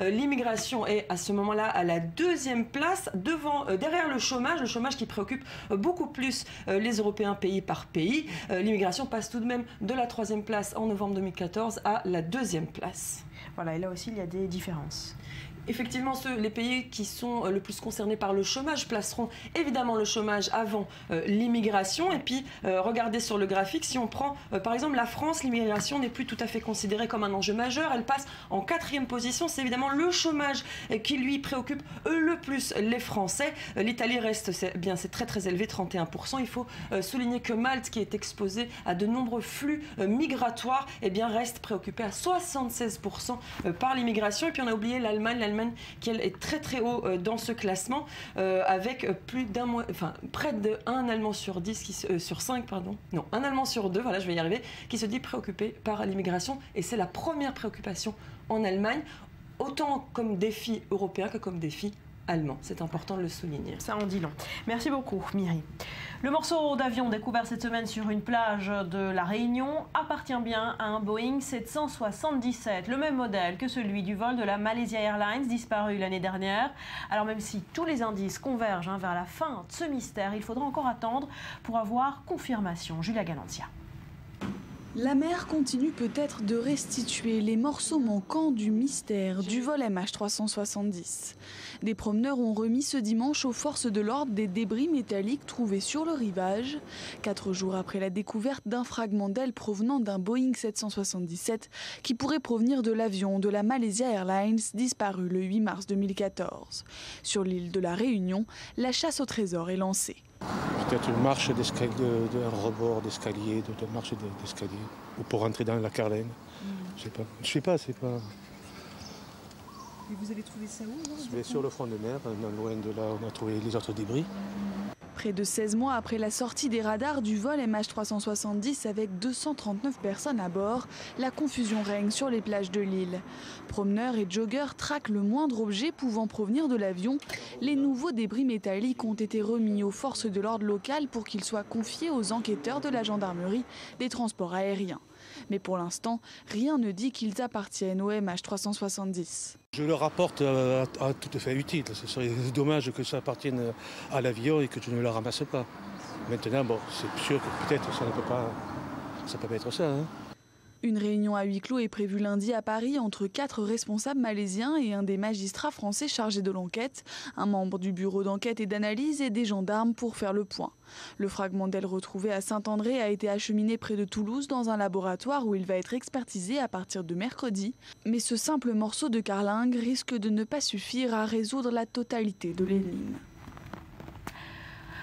Euh, l'immigration est à ce moment-là à la deuxième place, devant, euh, derrière le chômage, le chômage qui préoccupe euh, beaucoup plus les Européens pays par pays. L'immigration passe tout de même de la troisième place en novembre 2014 à la deuxième place. Voilà, et là aussi, il y a des différences. Effectivement, les pays qui sont euh, le plus concernés par le chômage placeront évidemment le chômage avant euh, l'immigration. Et puis, euh, regardez sur le graphique, si on prend par exemple la France, l'immigration n'est plus tout à fait considérée comme un enjeu majeur. Elle passe en quatrième position. C'est évidemment le chômage qui lui préoccupe le plus les Français. L'Italie reste, bien, c'est très très élevé, 31%. Il faut souligner que Malte, qui est exposé à de nombreux flux migratoires, eh bien, reste préoccupé à 76% par l'immigration. Et puis on a oublié l'Allemagne. L'Allemagne qui est très très haut euh, dans ce classement, euh, avec plus d'un enfin près de un Allemand sur 10, qui, euh, sur 5, pardon, non, un Allemand sur 2, voilà, je vais y arriver, qui se dit préoccupé par l'immigration, et c'est la première préoccupation en Allemagne, autant comme défi européen que comme défi C'est important de le souligner. Ça en dit long. Merci beaucoup, Myri. Le morceau d'avion découvert cette semaine sur une plage de la Réunion appartient bien à un Boeing 777, le même modèle que celui du vol de la Malaysia Airlines disparu l'année dernière. Alors même si tous les indices convergent hein, vers la fin de ce mystère, il faudra encore attendre pour avoir confirmation. Julia Galantia. La mer continue peut-être de restituer les morceaux manquants du mystère du vol MH370. Des promeneurs ont remis ce dimanche aux forces de l'ordre des débris métalliques trouvés sur le rivage, quatre jours après la découverte d'un fragment d'aile provenant d'un Boeing 777 qui pourrait provenir de l'avion de la Malaysia Airlines disparu le 8 mars 2014. Sur l'île de la Réunion, la chasse au trésor est lancée. Peut-être une marche d'escalier, de, un rebord d'escalier, de, de, marche d'escalier, ou pour rentrer dans la Carlène. Mm. Je sais pas. Je sais pas, c'est pas. Et vous avez trouvé ça où Sur le front de mer, loin de là où on a trouvé les autres débris. Près de 16 mois après la sortie des radars du vol MH370 avec 239 personnes à bord, la confusion règne sur les plages de l'île. Promeneurs et joggeurs traquent le moindre objet pouvant provenir de l'avion. Les nouveaux débris métalliques ont été remis aux forces de l'ordre local pour qu'ils soient confiés aux enquêteurs de la gendarmerie des transports aériens. Mais pour l'instant, rien ne dit qu'ils appartiennent au MH370. Je le rapporte à, à tout à fait utile. Ce serait dommage que ça appartienne à l'avion et que tu ne le ramasses pas. Maintenant, bon, c'est sûr que peut-être ça ne peut pas, ça peut pas être ça. Hein. Une réunion à huis clos est prévue lundi à Paris entre quatre responsables malaisiens et un des magistrats français chargés de l'enquête, un membre du bureau d'enquête et d'analyse et des gendarmes pour faire le point. Le fragment d'aile retrouvé à Saint-André a été acheminé près de Toulouse dans un laboratoire où il va être expertisé à partir de mercredi. Mais ce simple morceau de carlingue risque de ne pas suffire à résoudre la totalité de l'énigme.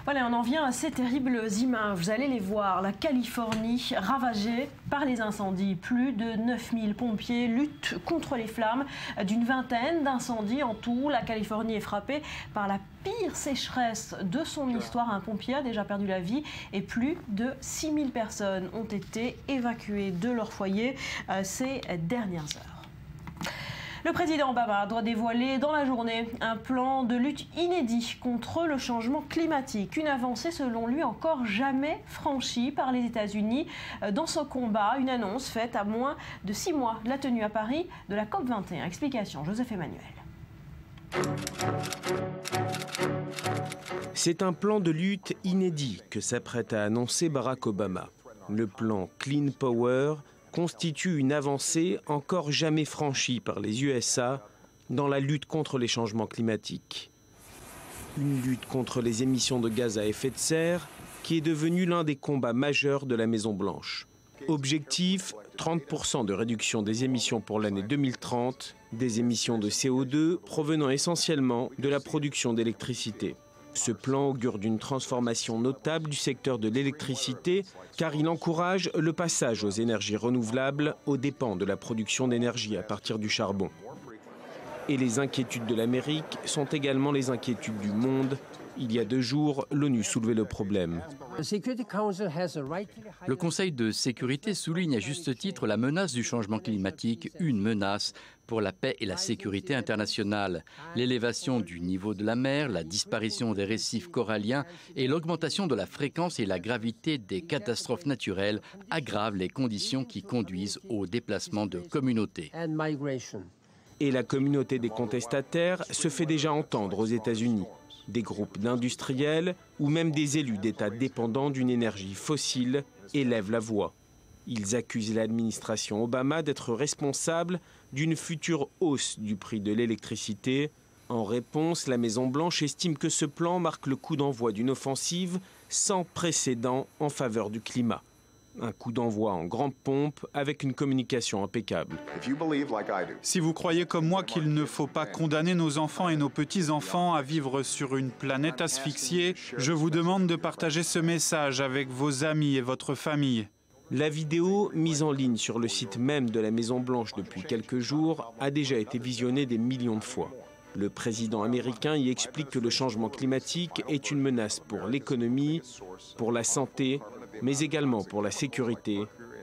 Voilà, on en vient à ces terribles images. Vous allez les voir. La Californie ravagée par les incendies. Plus de 9000 pompiers luttent contre les flammes d'une vingtaine d'incendies en tout. La Californie est frappée par la pire sécheresse de son histoire. Un pompier a déjà perdu la vie et plus de 6000 personnes ont été évacuées de leur foyer euh, ces dernières heures. Le président Obama doit dévoiler dans la journée un plan de lutte inédit contre le changement climatique. Une avancée selon lui encore jamais franchie par les États-Unis dans ce combat. Une annonce faite à moins de six mois de la tenue à Paris de la COP21. Explication Joseph Emmanuel. C'est un plan de lutte inédit que s'apprête à annoncer Barack Obama. Le plan Clean Power constitue une avancée encore jamais franchie par les USA dans la lutte contre les changements climatiques. Une lutte contre les émissions de gaz à effet de serre qui est devenue l'un des combats majeurs de la Maison-Blanche. Objectif 30% de réduction des émissions pour l'année 2030, des émissions de CO2 provenant essentiellement de la production d'électricité. Ce plan augure d'une transformation notable du secteur de l'électricité car il encourage le passage aux énergies renouvelables aux dépens de la production d'énergie à partir du charbon. Et les inquiétudes de l'Amérique sont également les inquiétudes du monde il y a deux jours, l'ONU soulevait le problème. Le Conseil de sécurité souligne à juste titre la menace du changement climatique, une menace pour la paix et la sécurité internationale. L'élévation du niveau de la mer, la disparition des récifs coralliens et l'augmentation de la fréquence et la gravité des catastrophes naturelles aggravent les conditions qui conduisent au déplacement de communautés. Et la communauté des contestataires se fait déjà entendre aux États-Unis des groupes d'industriels ou même des élus d'États dépendants d'une énergie fossile élèvent la voix. Ils accusent l'administration Obama d'être responsable d'une future hausse du prix de l'électricité. En réponse, la Maison-Blanche estime que ce plan marque le coup d'envoi d'une offensive sans précédent en faveur du climat. Un coup d'envoi en grande pompe avec une communication impeccable. Si vous croyez comme moi qu'il ne faut pas condamner nos enfants et nos petits-enfants à vivre sur une planète asphyxiée, je vous demande de partager ce message avec vos amis et votre famille. La vidéo, mise en ligne sur le site même de la Maison-Blanche depuis quelques jours, a déjà été visionnée des millions de fois. Le président américain y explique que le changement climatique est une menace pour l'économie, pour la santé mais également pour la sécurité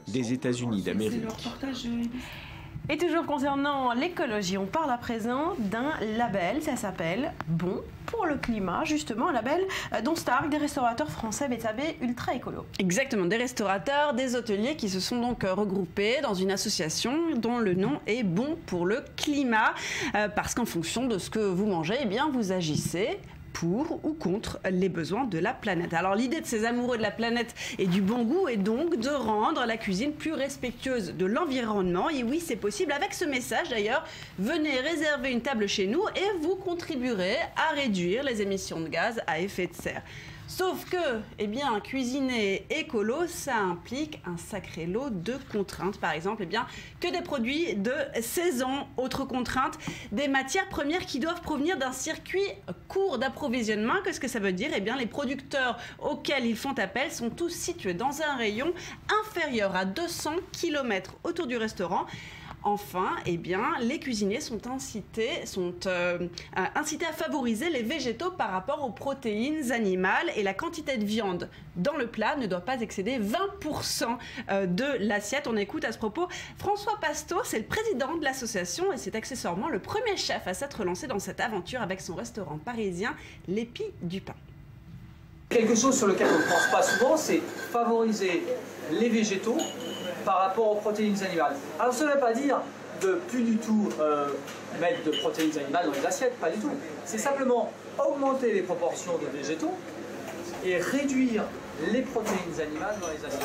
des États-Unis d'Amérique. Et toujours concernant l'écologie, on parle à présent d'un label, ça s'appelle Bon pour le climat, justement un label euh, dont Stark, des restaurateurs français BTB ultra écolo. Exactement, des restaurateurs, des hôteliers qui se sont donc euh, regroupés dans une association dont le nom est Bon pour le climat, euh, parce qu'en fonction de ce que vous mangez, eh bien vous agissez pour ou contre les besoins de la planète. Alors l'idée de ces amoureux de la planète et du bon goût est donc de rendre la cuisine plus respectueuse de l'environnement. Et oui, c'est possible avec ce message d'ailleurs. Venez réserver une table chez nous et vous contribuerez à réduire les émissions de gaz à effet de serre. Sauf que, eh bien, cuisiner écolo, ça implique un sacré lot de contraintes. Par exemple, eh bien, que des produits de saison. Autre contrainte, des matières premières qui doivent provenir d'un circuit court d'approvisionnement. Qu'est-ce que ça veut dire? Eh bien, les producteurs auxquels ils font appel sont tous situés dans un rayon inférieur à 200 km autour du restaurant. Enfin, eh les cuisiniers sont incités, sont, euh, euh, incités à favoriser les végétaux par rapport aux protéines animales et la quantité de viande dans le plat ne doit pas excéder 20% euh, de l'assiette. On écoute à ce propos François Pasto, c'est le président de l'association et c'est accessoirement le premier chef à s'être lancé dans cette aventure avec son restaurant parisien L'Épi du Pain. Quelque chose sur lequel on ne pense pas souvent, c'est favoriser les végétaux par rapport aux protéines animales. Alors ça ne veut pas dire de plus du tout euh, mettre de protéines animales dans les assiettes, pas du tout. C'est simplement augmenter les proportions de végétaux et réduire les protéines animales dans les assiettes.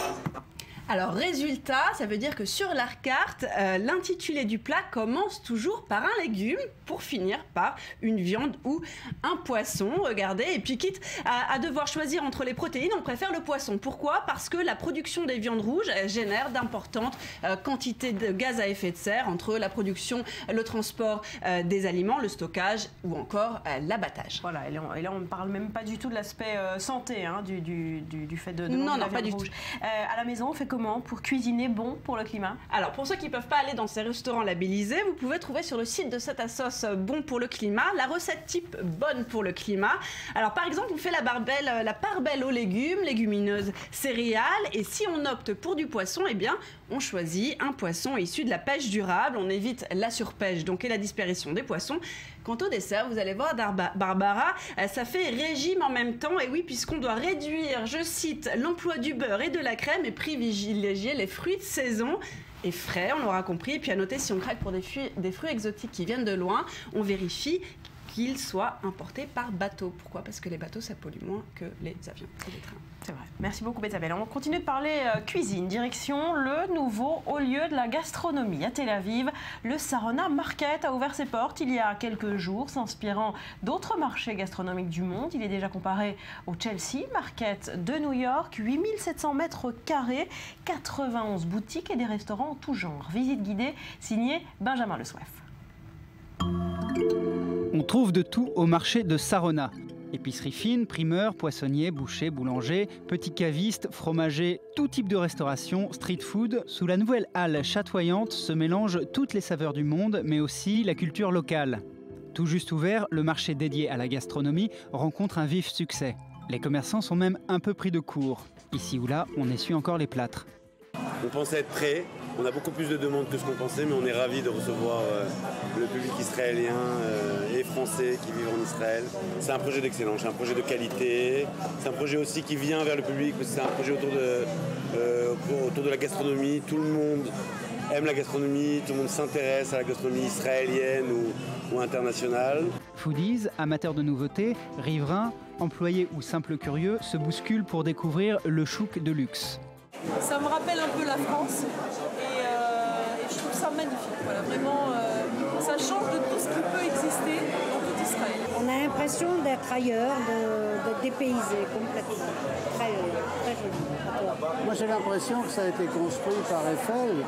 Alors résultat, ça veut dire que sur la carte, euh, l'intitulé du plat commence toujours par un légume pour finir par une viande ou un poisson. Regardez, et puis quitte à, devoir choisir entre les protéines, on préfère le poisson. Pourquoi? Parce que la production des viandes rouges génère d'importantes euh, quantités de gaz à effet de serre entre la production, le transport euh, des aliments, le stockage ou encore l'abattage. Voilà, et là, on ne parle même pas du tout de l'aspect santé hein, du, du, fait de, de non, non, pas du tout. à la maison, on fait pour cuisiner bon pour le climat Alors, pour ceux qui ne peuvent pas aller dans ces restaurants labellisés, vous pouvez trouver sur le site de cette sauce Bon pour le climat la recette type bonne pour le climat. Alors, par exemple, on fait la, barbelle, la part aux légumes, légumineuses, céréales. Et si on opte pour du poisson, eh bien, on choisit un poisson issu de la pêche durable. On évite la surpêche donc et la disparition des poissons. Quant au dessert, vous allez voir, Barbara, euh, ça fait régime en même temps. Et oui, puisqu'on doit réduire, je cite, l'emploi du beurre et de la crème et privilégier les fruits de saison et frais, on l'aura compris. Et puis à noter, si on craque pour des des fruits exotiques qui viennent de loin, on vérifie qu'ils soient importés par bateau. Pourquoi? Parce que les bateaux, ça pollue moins que les avions et les trains. C'est vrai. Merci beaucoup, Bézabel. On continue de parler euh, cuisine. Direction le nouveau haut lieu de la gastronomie à Tel Aviv. Le Sarona Market a ouvert ses portes il y a quelques jours, s'inspirant d'autres marchés gastronomiques du monde. Il est déjà comparé au Chelsea Market de New York. 8700 mètres carrés, 91 boutiques et des restaurants en tout genre. Visite guidée signée Benjamin Le Soif. On trouve de tout au marché de Sarona. Épicerie fine, primeur, poissonnier, boucher, boulanger, petit caviste, fromager, tout type de restauration, street food. Sous la nouvelle halle chatoyante se mélangent toutes les saveurs du monde, mais aussi la culture locale. Tout juste ouvert, le marché dédié à la gastronomie rencontre un vif succès. Les commerçants sont même un peu pris de court. Ici ou là, on essuie encore les plâtres. On pensait être prêt, on a beaucoup plus de demandes que ce qu'on pensait, mais on est ravis de recevoir euh, le public israélien euh, et français qui vivent en Israël. C'est un projet d'excellence, c'est un projet de qualité, c'est un projet aussi qui vient vers le public, c'est un projet autour de, euh, autour de la gastronomie. Tout le monde aime la gastronomie, tout le monde s'intéresse à la gastronomie israélienne ou, ou internationale. Foodies, amateurs de nouveautés, riverains, employés ou simples curieux se bousculent pour découvrir le chouk de luxe. Ça me rappelle un peu la France et, je trouve ça magnifique. Voilà, vraiment, euh, ça change de tout ce qui peut exister dans tout Israël. On a l'impression d'être ailleurs, d'être dépaysé complètement. Très, très joli. Moi j'ai l'impression que ça a été construit par Eiffel.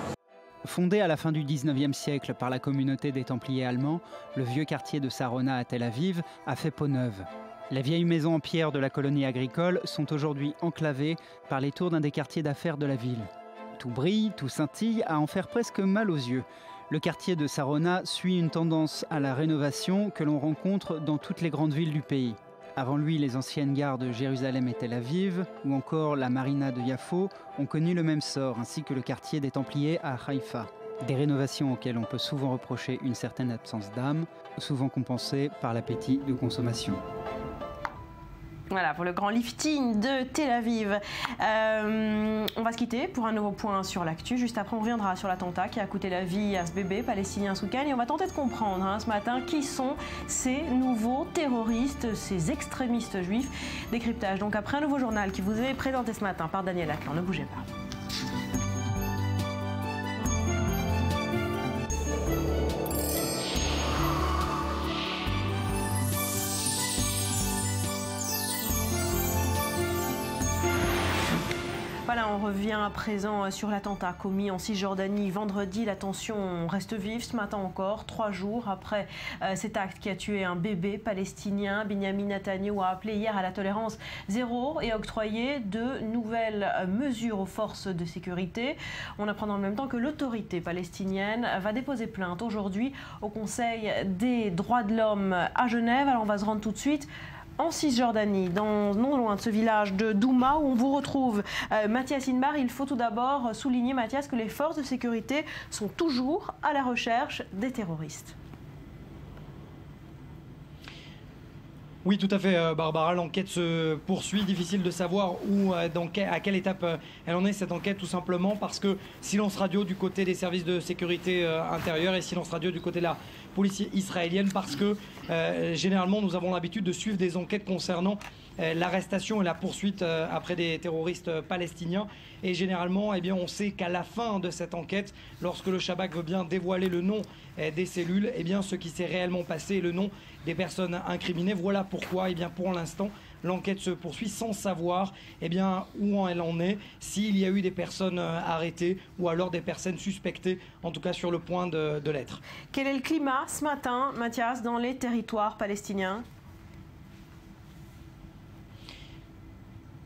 Fondé à la fin du 19e siècle par la communauté des Templiers allemands, le vieux quartier de Sarona à Tel Aviv a fait peau neuve. Les vieilles maisons en pierre de la colonie agricole sont aujourd'hui enclavées par les tours d'un des quartiers d'affaires de la ville. Tout brille, tout scintille, à en faire presque mal aux yeux. Le quartier de Sarona suit une tendance à la rénovation que l'on rencontre dans toutes les grandes villes du pays. Avant lui, les anciennes gares de Jérusalem et Tel Aviv, ou encore la marina de Yafo, ont connu le même sort, ainsi que le quartier des Templiers à Haïfa. Des rénovations auxquelles on peut souvent reprocher une certaine absence d'âme, souvent compensée par l'appétit de consommation. Voilà, pour le grand lifting de Tel Aviv. Euh, on va se quitter pour un nouveau point sur l'actu. Juste après, on reviendra sur l'attentat qui a coûté la vie à ce bébé palestinien Soukan. Et on va tenter de comprendre hein, ce matin qui sont ces nouveaux terroristes, ces extrémistes juifs. Décryptage donc après un nouveau journal qui vous est présenté ce matin par Daniel Aclan. Ne bougez pas. On revient à présent sur l'attentat commis en Cisjordanie vendredi. La tension reste vive ce matin encore, trois jours après euh, cet acte qui a tué un bébé palestinien. Benjamin Netanyahu a appelé hier à la tolérance zéro et octroyé de nouvelles euh, mesures aux forces de sécurité. On apprend dans le même temps que l'autorité palestinienne va déposer plainte aujourd'hui au Conseil des droits de l'homme à Genève. Alors on va se rendre tout de suite en Cisjordanie, dans, non loin de ce village de Douma où on vous retrouve euh, Mathias Inbar. Il faut tout d'abord souligner, Mathias, que les forces de sécurité sont toujours à la recherche des terroristes. Oui, tout à fait, euh, Barbara. L'enquête se poursuit. Difficile de savoir où, euh, à quelle étape euh, elle en est, cette enquête, tout simplement parce que silence radio du côté des services de sécurité intérieure et silence radio du côté de la police israélienne parce que généralement, nous avons l'habitude de suivre des enquêtes concernant l'arrestation et la poursuite après des terroristes palestiniens. Et généralement, eh bien, on sait qu'à la fin de cette enquête, lorsque le Shabak veut bien dévoiler le nom des cellules, eh bien, ce qui s'est réellement passé est le nom des personnes incriminées. Voilà pourquoi, eh bien, pour l'instant, l'enquête se poursuit sans savoir eh où elle en est, s'il y a eu des personnes euh, arrêtées ou alors des personnes suspectées, en tout cas sur le point de l'être. Quel est le climat ce matin, Mathias, dans les territoires palestiniens?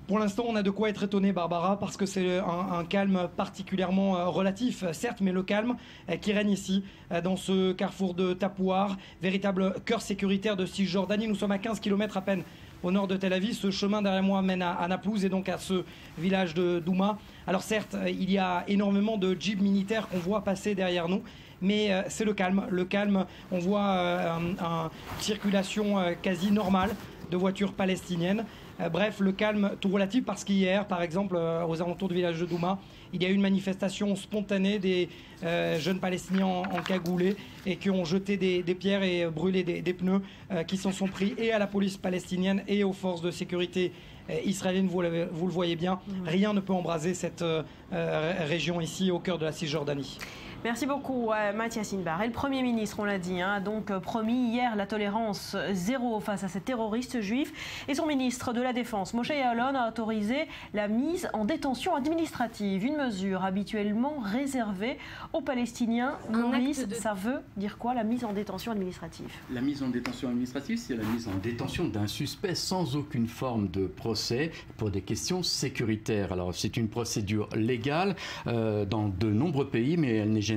Pour l'instant, on a de quoi être étonné, Barbara, parce que c'est un, calme particulièrement euh, relatif, certes, mais le calme euh, qui règne ici, euh, dans ce carrefour de Tapouar, véritable cœur sécuritaire de Cisjordanie. Nous sommes à 15 km à peine au nord de Tel Aviv. Ce chemin derrière moi mène à, Naplouse et donc à ce village de Douma. Alors certes, il y a énormément de jeeps militaires qu'on voit passer derrière nous, mais c'est le calme. Le calme, on voit une circulation quasi normale de voitures palestiniennes. Euh, bref, le calme tout relatif parce qu'hier, par exemple, euh, aux alentours du village de Douma, il y a eu une manifestation spontanée des euh, jeunes Palestiniens en, cagoulé et qui ont jeté des, pierres et brûlé des, pneus qui s'en sont pris et à la police palestinienne et aux forces de sécurité israéliennes. Vous, vous, le voyez bien, rien ne peut embraser cette région ici au cœur de la Cisjordanie. Merci beaucoup, Mathias Inbar. Et le Premier ministre, on l'a dit, a hein, donc euh, promis hier la tolérance zéro face à ces terroristes juifs. Et son ministre de la Défense, Moshe Yaalon, a autorisé la mise en détention administrative, une mesure habituellement réservée aux Palestiniens. Maurice, ça veut dire quoi, la mise en détention administrative? La mise en détention administrative, c'est la mise en détention d'un suspect sans aucune forme de procès pour des questions sécuritaires. Alors, c'est une procédure légale euh, dans de nombreux pays, mais elle n'est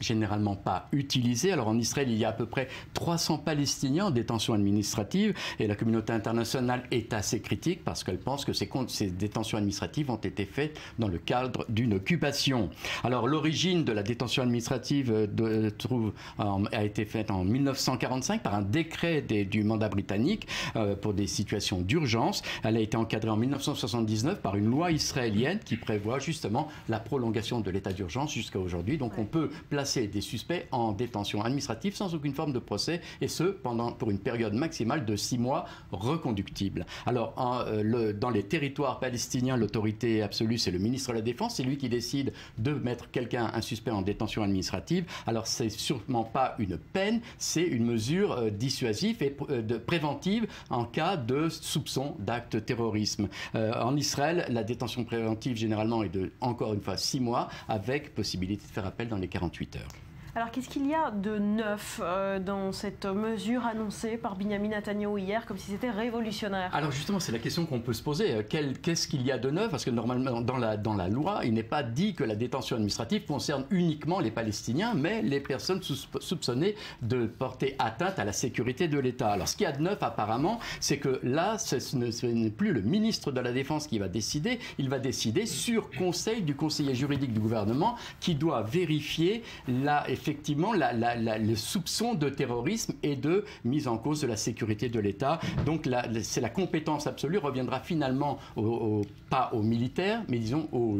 généralement pas utilisé. Alors en Israël, il y a à peu près 300 Palestiniens en détention administrative et la communauté internationale est assez critique parce qu'elle pense que ces, ces détentions administratives ont été faites dans le cadre d'une occupation. Alors l'origine de la détention administrative euh, de, trouve, a été faite en 1945 par un décret du mandat britannique euh, pour des situations d'urgence. Elle a été encadrée en 1979 par une loi israélienne qui prévoit justement la prolongation de l'état d'urgence jusqu'à aujourd'hui. Donc on peut placer des suspects en détention administrative sans aucune forme de procès, et ce, pendant, pour une période maximale de six mois reconductible. Alors, euh, dans les territoires palestiniens, l'autorité absolue, c'est le ministre de la Défense, c'est lui qui décide de mettre quelqu'un, un suspect, en détention administrative. Alors, c'est sûrement pas une peine, c'est une mesure euh, dissuasive et euh, de, préventive en cas de soupçon d'acte terrorisme. en Israël, la détention préventive, généralement, est de, encore une fois, six mois, avec possibilité de faire appel dans les 48 heures. Alors qu'est-ce qu'il y a de neuf euh, dans cette mesure annoncée par Benjamin Netanyahu hier, comme si c'était révolutionnaire? Alors justement, c'est la question qu'on peut se poser. Euh, qu'est-ce qu'il y a de neuf? Parce que normalement, dans la, loi, il n'est pas dit que la détention administrative concerne uniquement les Palestiniens, mais les personnes soupçonnées de porter atteinte à la sécurité de l'État. Alors ce qu'il y a de neuf apparemment, c'est que là, ce n'est plus le ministre de la Défense qui va décider, il va décider sur conseil du conseiller juridique du gouvernement qui doit vérifier la, le soupçon de terrorisme et de mise en cause de la sécurité de l'État. Donc c'est la compétence absolue reviendra finalement pas aux militaires, mais disons aux,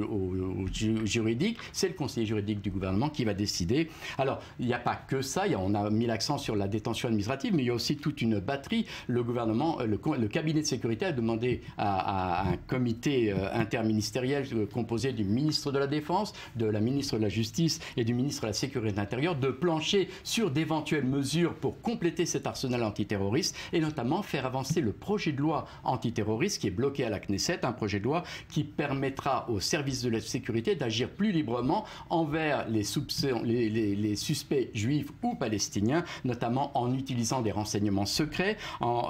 juridiques. C'est le conseiller juridique du gouvernement qui va décider. Alors il n'y a pas que ça. on a mis l'accent sur la détention administrative, mais il y a aussi toute une batterie. Le gouvernement, le, cabinet de sécurité a demandé à, un comité euh, interministériel euh, composé du ministre de la Défense, de la ministre de la Justice et du ministre de la Sécurité de plancher sur d'éventuelles mesures pour compléter cet arsenal antiterroriste et notamment faire avancer le projet de loi antiterroriste qui est bloqué à la Knesset, un projet de loi qui permettra aux services de la sécurité d'agir plus librement envers les, les, suspects juifs ou palestiniens, notamment en utilisant des renseignements secrets, en,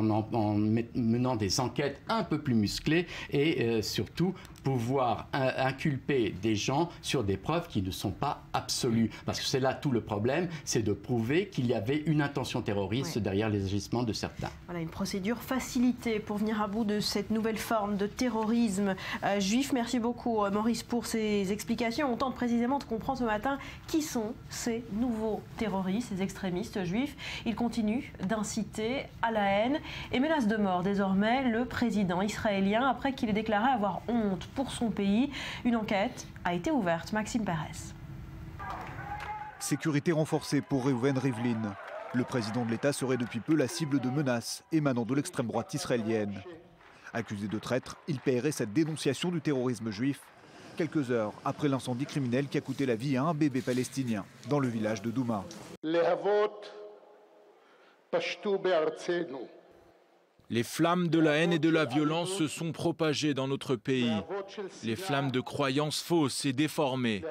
en, menant des enquêtes un peu plus musclées et euh, surtout pouvoir inculper des gens sur des preuves qui ne sont pas absolues. Parce que c'est là tout le problème, c'est de prouver qu'il y avait une intention terroriste derrière les agissements de certains. Voilà, une procédure facilitée pour venir à bout de cette nouvelle forme de terrorisme euh, juif. Merci beaucoup euh, Maurice pour ces explications. On tente précisément de comprendre ce matin qui sont ces nouveaux terroristes, ces extrémistes juifs. Ils continuent d'inciter à la haine et menacent de mort désormais le président israélien après qu'il ait déclaré avoir honte pour son pays. Une enquête a été ouverte. Maxime Pérez. Sécurité renforcée pour Reuven Rivlin. Le président de l'État serait depuis peu la cible de menaces émanant de l'extrême droite israélienne. Accusé de traître, il paierait cette dénonciation du terrorisme juif quelques heures après l'incendie criminel qui a coûté la vie à un bébé palestinien dans le village de Douma. Les flammes de la haine et de la violence se sont propagées dans notre pays. Les flammes de croyances fausses et déformées.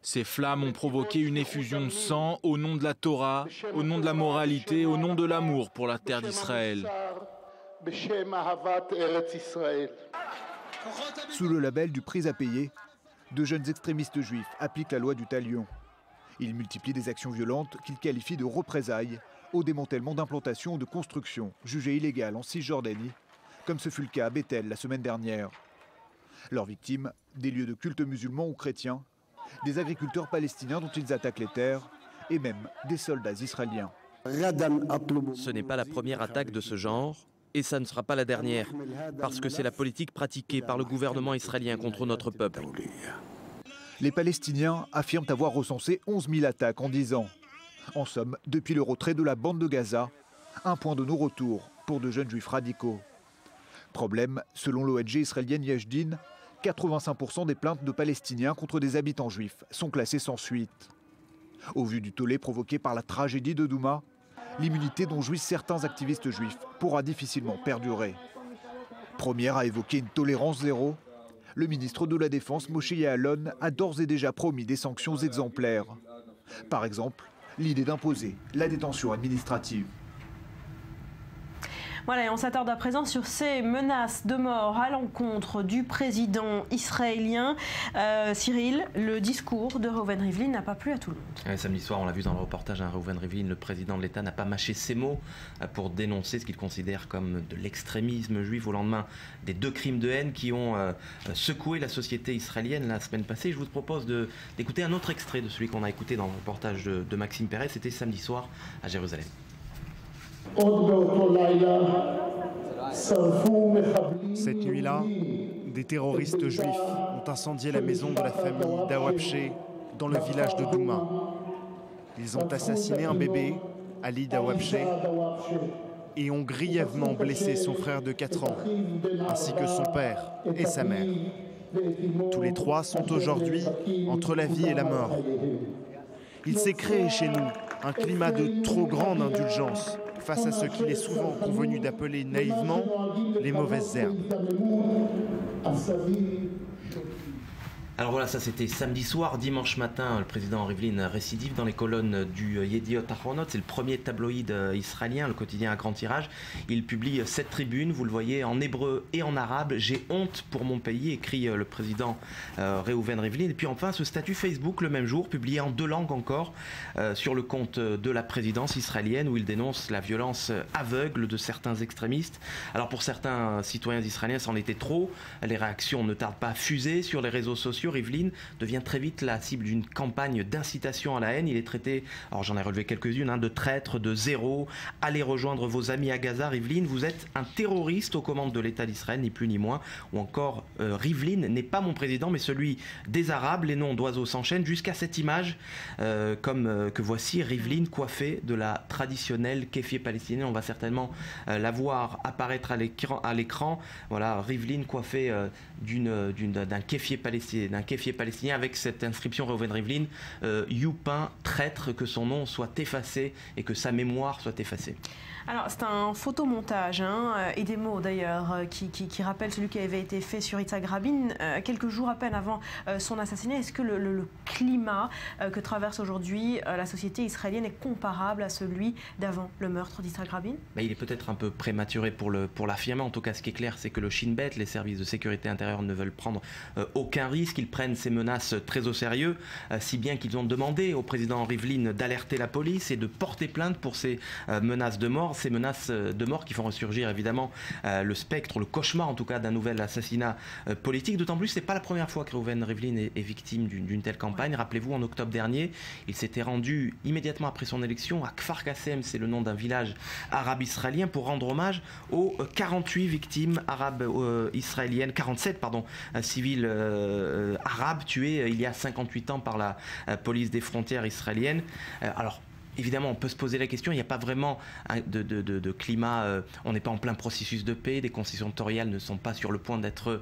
Ces flammes ont provoqué une effusion de sang au nom de la Torah, au nom de la moralité, au nom de l'amour pour la terre d'Israël. Sous le label du prix à payer, de jeunes extrémistes juifs appliquent la loi du talion. Ils multiplient des actions violentes qu'ils qualifient de représailles au démantèlement d'implantations ou de constructions jugées illégales en Cisjordanie, comme ce fut le cas à Bethel la semaine dernière. Leurs victimes, des lieux de culte musulmans ou chrétiens, des agriculteurs palestiniens dont ils attaquent les terres, et même des soldats israéliens. Ce n'est pas la première attaque de ce genre, et ça ne sera pas la dernière, parce que c'est la politique pratiquée par le gouvernement israélien contre notre peuple. Les Palestiniens affirment avoir recensé 11 000 attaques en 10 ans. En somme, depuis le retrait de la bande de Gaza, un point de non-retour pour de jeunes juifs radicaux. Problème, selon l'ONG israélienne Yeshdin, 85% des plaintes de Palestiniens contre des habitants juifs sont classées sans suite. Au vu du tollé provoqué par la tragédie de Douma, l'immunité dont jouissent certains activistes juifs pourra difficilement perdurer. Première à évoquer une tolérance zéro, le ministre de la Défense Moshe Yaalon a d'ores et déjà promis des sanctions exemplaires. Par exemple, l'idée d'imposer la détention administrative. Voilà, et on s'attarde à présent sur ces menaces de mort à l'encontre du président israélien. Euh, Cyril, le discours de Reuven Rivlin n'a pas plu à tout le monde. samedi soir, on l'a vu dans le reportage, hein, Reuven Rivlin, le président de l'État, n'a pas mâché ses mots euh, pour dénoncer ce qu'il considère comme de l'extrémisme juif au lendemain des deux crimes de haine qui ont euh, secoué la société israélienne la semaine passée. Je vous propose d'écouter un autre extrait de celui qu'on a écouté dans le reportage de, Maxime Perret. C'était samedi soir à Jérusalem. Cette nuit-là, des terroristes juifs ont incendié la maison de la famille Dawabché dans le village de Douma. Ils ont assassiné un bébé, Ali Dawabché, et ont grièvement blessé son frère de 4 ans, ainsi que son père et sa mère. Tous les trois sont aujourd'hui entre la vie et la mort. Il s'est créé chez nous un climat de trop grande indulgence face à ce qu'il est souvent convenu d'appeler naïvement les mauvaises herbes. Alors voilà, ça c'était samedi soir, dimanche matin, le président Rivlin récidive dans les colonnes du Yediot Ahronot, c'est le premier tabloïd euh, israélien, le quotidien à grand tirage. Il publie cette tribune, vous le voyez, en hébreu et en arabe. J'ai honte pour mon pays, écrit euh, le président euh, Reuven Rivlin. Et puis enfin, ce statut Facebook le même jour, publié en deux langues encore, euh, sur le compte de la présidence israélienne, où il dénonce la violence aveugle de certains extrémistes. Alors pour certains citoyens israéliens, c'en était trop. Les réactions ne tardent pas à fuser sur les réseaux sociaux. Rivlin devient très vite la cible d'une campagne d'incitation à la haine. Il est traité, alors j'en ai relevé quelques-unes, hein, de traître, de zéro. Allez rejoindre vos amis à Gaza, Rivlin. Vous êtes un terroriste aux commandes de l'État d'Israël, ni plus ni moins. Ou encore, euh, Rivlin n'est pas mon président, mais celui des Arabes. Les noms d'oiseaux s'enchaînent jusqu'à cette image, euh, comme euh, que voici Rivlin coiffé de la traditionnelle kéfier palestinienne. On va certainement la voir apparaître à l'écran. Voilà, Rivlin coiffé euh, d'une- d'une- d'un kéfier palestinien, d'un kéfier palestinien avec cette inscription Reuven Rivlin, euh, Youpin, traître, que son nom soit effacé et que sa mémoire soit effacée. Alors, c'est un photomontage, hein, euh, et des mots d'ailleurs, euh, qui, qui- qui rappelle celui qui avait été fait sur Yitzhak Rabin euh, quelques jours à peine avant son assassinat. Est-ce que le, climat que traverse aujourd'hui la société israélienne est comparable à celui d'avant le meurtre d'Yitzhak Rabin? Bah, il est peut-être un peu prématuré pour l'affirmer. En tout cas, ce qui est clair, c'est que le Shin Bet, les services de sécurité intérieure, ne veulent prendre aucun risque. Ils prennent ces menaces très au sérieux, si bien qu'ils ont demandé au président Rivlin d'alerter la police et de porter plainte pour ces menaces de mort, ces menaces euh, de mort qui font ressurgir évidemment euh, le spectre, le cauchemar en tout cas d'un nouvel assassinat euh, politique. D'autant plus, c'est pas la première fois que Reuven Rivlin est, est victime d'une telle campagne. Rappelez-vous, en octobre dernier, il s'était rendu immédiatement après son élection à Kfar Qassem, c'est le nom d'un village arabe israélien, pour rendre hommage aux euh, 48 victimes arabes euh, israéliennes, 47 pardon, euh, arabes tuées euh, il y a 58 ans par la police des frontières israéliennes. Alors Évidemment, on peut se poser la question, il n'y a pas vraiment de, climat, euh, on n'est pas en plein processus de paix, des concessions territoriales ne sont pas sur le point d'être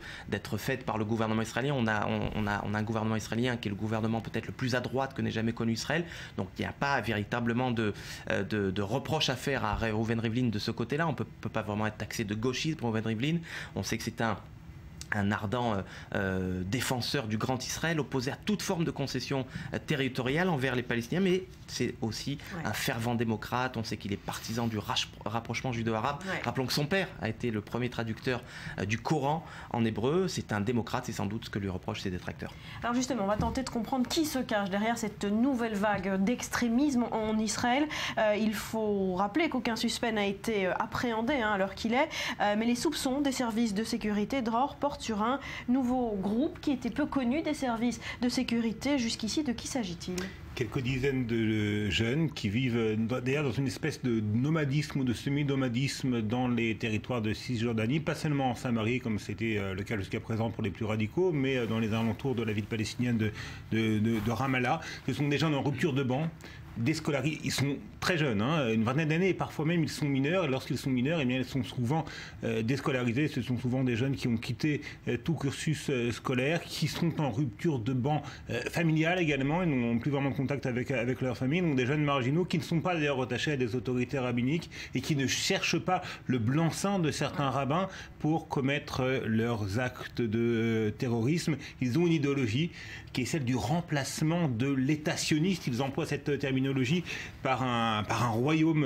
faites par le gouvernement israélien. On a, un gouvernement israélien qui est le gouvernement peut-être le plus à droite que n'ait jamais connu Israël, donc il n'y a pas véritablement de, euh, reproches à faire à Reuven Rivlin de ce côté-là. On ne peut, pas vraiment être taxé de gauchiste pour Reuven Rivlin. On sait que c'est un ardent euh, défenseur du grand Israël, opposé à toute forme de concession territoriale envers les Palestiniens, mais c'est aussi un fervent démocrate. On sait qu'il est partisan du rapprochement judo-arabe. Ouais. Rappelons que son père a été le premier traducteur euh, du Coran en hébreu. C'est un démocrate, c'est sans doute ce que lui reprochent ses détracteurs. Alors justement, on va tenter de comprendre qui se cache derrière cette nouvelle vague d'extrémisme en Israël. Euh, il faut rappeler qu'aucun suspect n'a été euh, appréhendé hein, à l'heure qu'il est, Euh, mais les soupçons des services de sécurité Dror portent sur un nouveau groupe qui était peu connu des services de sécurité jusqu'ici. De qui s'agit-il? Quelques dizaines de jeunes qui vivent euh, d'ailleurs dans une espèce de nomadisme ou de semi-nomadisme dans les territoires de Cisjordanie, pas seulement en Samarie comme c'était euh, le cas jusqu'à présent pour les plus radicaux, mais euh, dans les alentours de la ville palestinienne de- de Ramallah. Ce sont des gens en rupture de banc. Déscolarisés, ils sont très jeunes, hein, une vingtaine d'années, et parfois même ils sont mineurs. Et lorsqu'ils sont mineurs, eh bien, ils sont souvent euh, déscolarisés. Ce sont souvent des jeunes qui ont quitté euh, tout cursus euh, scolaire, qui sont en rupture de banc familiale également. Ils n'ont plus vraiment de contact avec, avec leur famille. Donc des jeunes marginaux qui ne sont pas d'ailleurs attachés à des autorités rabbiniques et qui ne cherchent pas le blanc-seing de certains rabbins pour commettre leurs actes de terrorisme. Ils ont une idéologie qui est celle du remplacement de l'État sioniste. Ils emploient cette terminologie par un, royaume,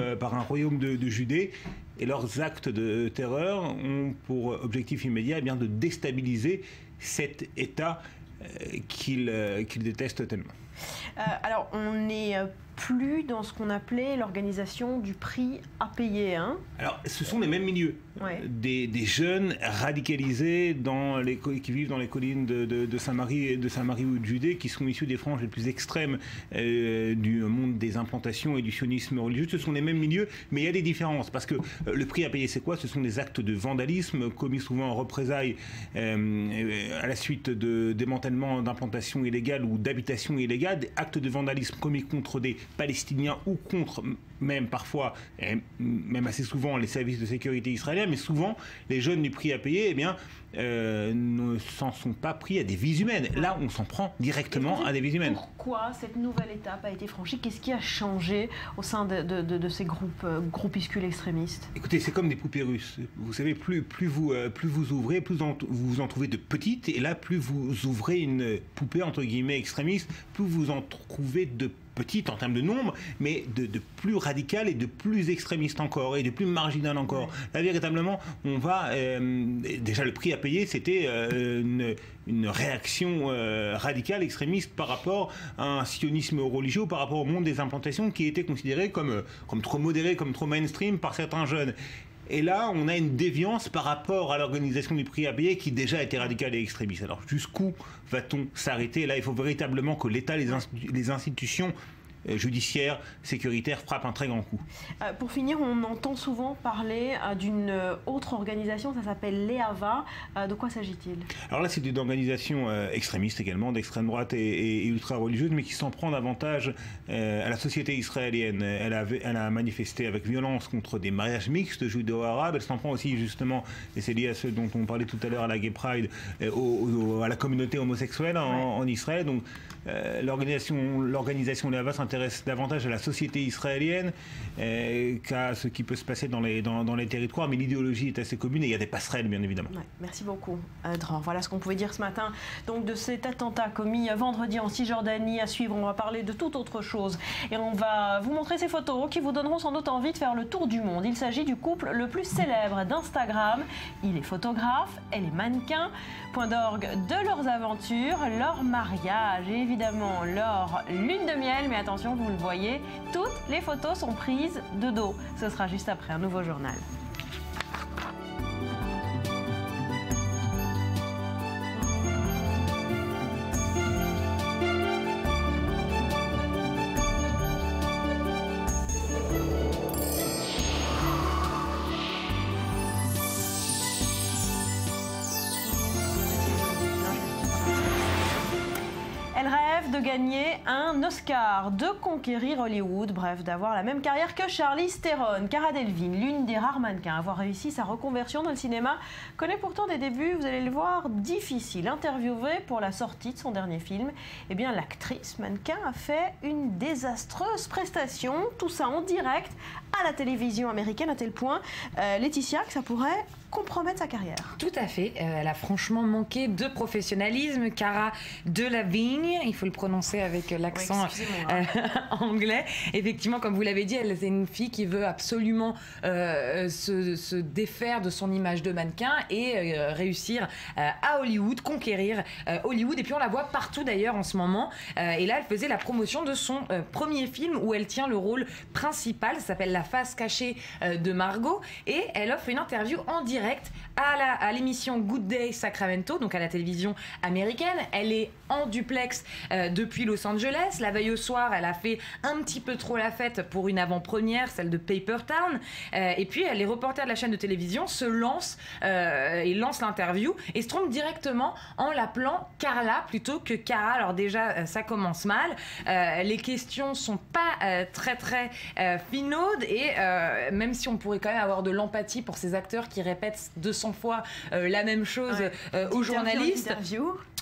de, Judée. Et leurs actes de terreur ont pour objectif immédiat eh bien, de déstabiliser cet État euh, qu'ils euh, qu'ils détestent tellement. Euh, alors, on n'est euh, plus dans ce qu'on appelait l'organisation du prix à payer. Hein Alors, ce sont les mêmes milieux. Ouais. Des, des jeunes radicalisés dans les, qui vivent dans les collines de, de, de Saint-Marie de Saint-Marie ou de Judée, qui sont issus des franges les plus extrêmes euh, du monde des implantations et du sionisme religieux. Ce sont les mêmes milieux, mais il y a des différences. Parce que euh, le prix à payer, c'est quoi? Ce sont des actes de vandalisme commis souvent en représailles à la suite de démantèlement d'implantations illégales ou d'habitations illégales, des actes de vandalisme commis contre des Palestiniens ou contre même parfois, et même assez souvent, les services de sécurité israéliens, mais souvent, les jeunes du prix à payer, eh bien, euh, ne s'en sont pas pris à des vies humaines. Là, on s'en prend directement à des vies humaines. Pourquoi cette nouvelle étape a été franchie? Qu'est-ce qui a changé au sein de, de- de- de ces groupes, euh, groupuscules extrémistes? Écoutez, c'est comme des poupées russes. Vous savez, plus, plus, vous, euh, plus vous ouvrez, plus en- vous en trouvez de petites, et là, plus vous ouvrez une poupée, entre guillemets, extrémiste, plus vous en trouvez de petites en termes de nombre, mais de, de plus radicales et de plus extrémistes encore, et de plus marginales encore. Là, véritablement, on va... euh, déjà, le prix à payer, c'était euh, une, une réaction euh, radicale, extrémiste par rapport à un sionisme religieux, par rapport au monde des implantations qui était considéré comme, comme trop modéré, comme trop mainstream par certains jeunes. Et là, on a une déviance par rapport à l'organisation du prix à payer qui déjà était radicale et extrémiste. Alors jusqu'où va-t-on s'arrêter? Là, il faut véritablement que l'État, les, les institutions euh, judiciaires, sécuritaires frappent un très grand coup. Euh, Pour finir, on entend souvent parler euh, d'une autre organisation, ça s'appelle l'EAVA. Euh, de quoi s'agit-il? Alors là, c'est une organisation extrémiste également, d'extrême droite et, et- et ultra-religieuse, mais qui s'en prend davantage à la société israélienne. Elle a, elle a manifesté avec violence contre des mariages mixtes judéo-arabes. Elle s'en prend aussi justement, et c'est lié à ce dont on parlait tout à l'heure, à la Gay Pride, au- au- à la communauté homosexuelle en, en Israël. Donc euh, l'organisation, Leava s'intéresse davantage à la société israélienne euh, qu'à ce qui peut se passer dans les, territoires, mais l'idéologie est assez commune et il y a des passerelles, bien évidemment. Merci beaucoup, Adran. Voilà ce qu'on pouvait dire ce matin. Donc de cet attentat commis vendredi en Cisjordanie à suivre, on va parler de toute autre chose. Et on va vous montrer ces photos qui vous donneront sans doute envie de faire le tour du monde. Il s'agit du couple le plus célèbre d'Instagram. Il est photographe, elle est mannequin. Point d'orgue de leurs aventures, leur mariage évidemment leur lune de miel. Mais attention, vous le voyez, toutes les photos sont prises de dos. Ce sera juste après un nouveau journal. Un Oscar, de conquérir Hollywood, bref, d'avoir la même carrière que Charlize Theron. Cara Delving, l'une des rares mannequins à avoir réussi sa reconversion dans le cinéma, connaît pourtant des débuts, vous allez le voir, difficiles. Interviewée pour la sortie de son dernier film, eh bien l'actrice mannequin a fait une désastreuse prestation, tout ça en direct à la télévision américaine à tel point, euh, Laetitia, que ça pourrait compromettre sa carrière. Tout à fait. Euh, elle a franchement manqué de professionnalisme. Cara Delevingne, il faut le prononcer avec l'accent Oui, euh, anglais. Effectivement, comme vous l'avez dit, elle est une fille qui veut absolument euh, se, se défaire de son image de mannequin et réussir à Hollywood, conquérir Hollywood. Et puis on la voit partout d'ailleurs en ce moment. Et là, elle faisait la promotion de son premier film où elle tient le rôle principal. Ça s'appelle La face cachée de Margot. Et elle offre une interview en direct direct à l'émission Good Day Sacramento, donc à la télévision américaine. Elle est en duplex euh, depuis Los Angeles. La veille au soir, elle a fait un petit peu trop la fête pour une avant-première, celle de Paper Town. Euh, et puis, les reporters de la chaîne de télévision se lancent euh, et lancent l'interview et se trompent directement en l'appelant Carla plutôt que Cara. Alors déjà, euh, ça commence mal. Les questions sont pas très très finaudes et même si on pourrait quand même avoir de l'empathie pour ces acteurs qui répètent 200 fois euh, la même chose euh, aux journalistes.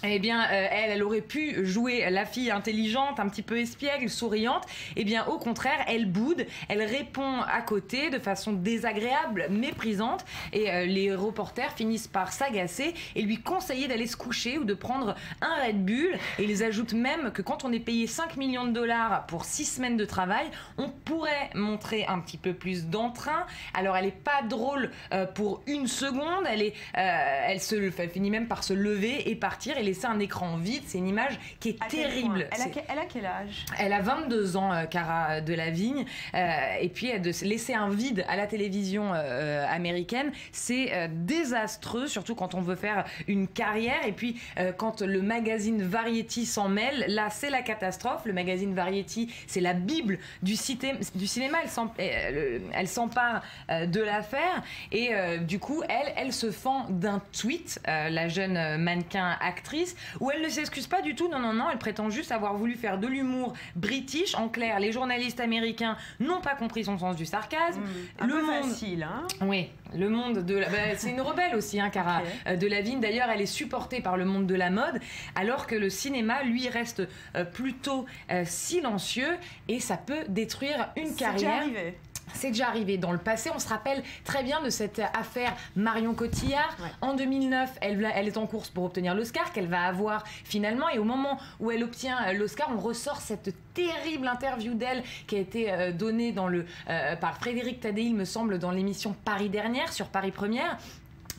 Eh bien, euh, elle, elle aurait pu jouer la fille intelligente, un petit peu espiègle, souriante. Eh bien, au contraire, elle boude, elle répond à côté de façon désagréable, méprisante. Et euh, les reporters finissent par s'agacer et lui conseiller d'aller se coucher ou de prendre un Red Bull. Et ils ajoutent même que quand on est payé 5 millions de dollars pour 6 semaines de travail, on pourrait montrer un petit peu plus d'entrain. Alors, elle est pas drôle euh, pour une seconde. Elle, est, elle, se, elle finit même par se lever et partir laisser un écran vide. C'est une image qui est À terrible. Elle a, elle quel âge? Elle a 22 ans, euh, Cara Delevingne, euh, et puis euh, de se laisser un vide à la télévision euh, américaine, c'est euh, désastreux, surtout quand on veut faire une carrière. Et puis euh, quand le magazine Variety s'en mêle, là c'est la catastrophe. Le magazine Variety, c'est la bible du, cité- du cinéma. Elle euh, s'empare euh, de l'affaire et euh, du coup, elle, elle se fend d'un tweet, euh, la jeune euh, mannequin actrice actrice où elle ne s'excuse pas du tout. Non, non, non, elle prétend juste avoir voulu faire de l'humour british. En clair, les journalistes américains n'ont pas compris son sens du sarcasme. un peu facile, hein Oui, le monde de la... bah, c'est une rebelle aussi, hein, Cara euh, Delevingne. D'ailleurs, elle est supportée par le monde de la mode, alors que le cinéma, lui, reste euh, plutôt euh, silencieux et ça peut détruire une C'est déjà carrière. arrivé. C'est déjà arrivé dans le passé. On se rappelle très bien de cette affaire Marion Cotillard. En 2009, elle, elle est en course pour obtenir l'Oscar qu'elle va avoir finalement. Et au moment où elle obtient euh, l'Oscar, on ressort cette terrible interview d'elle qui a été euh, donnée dans le, euh, par Frédéric Tadei, il me semble, dans l'émission Paris Dernière sur Paris Première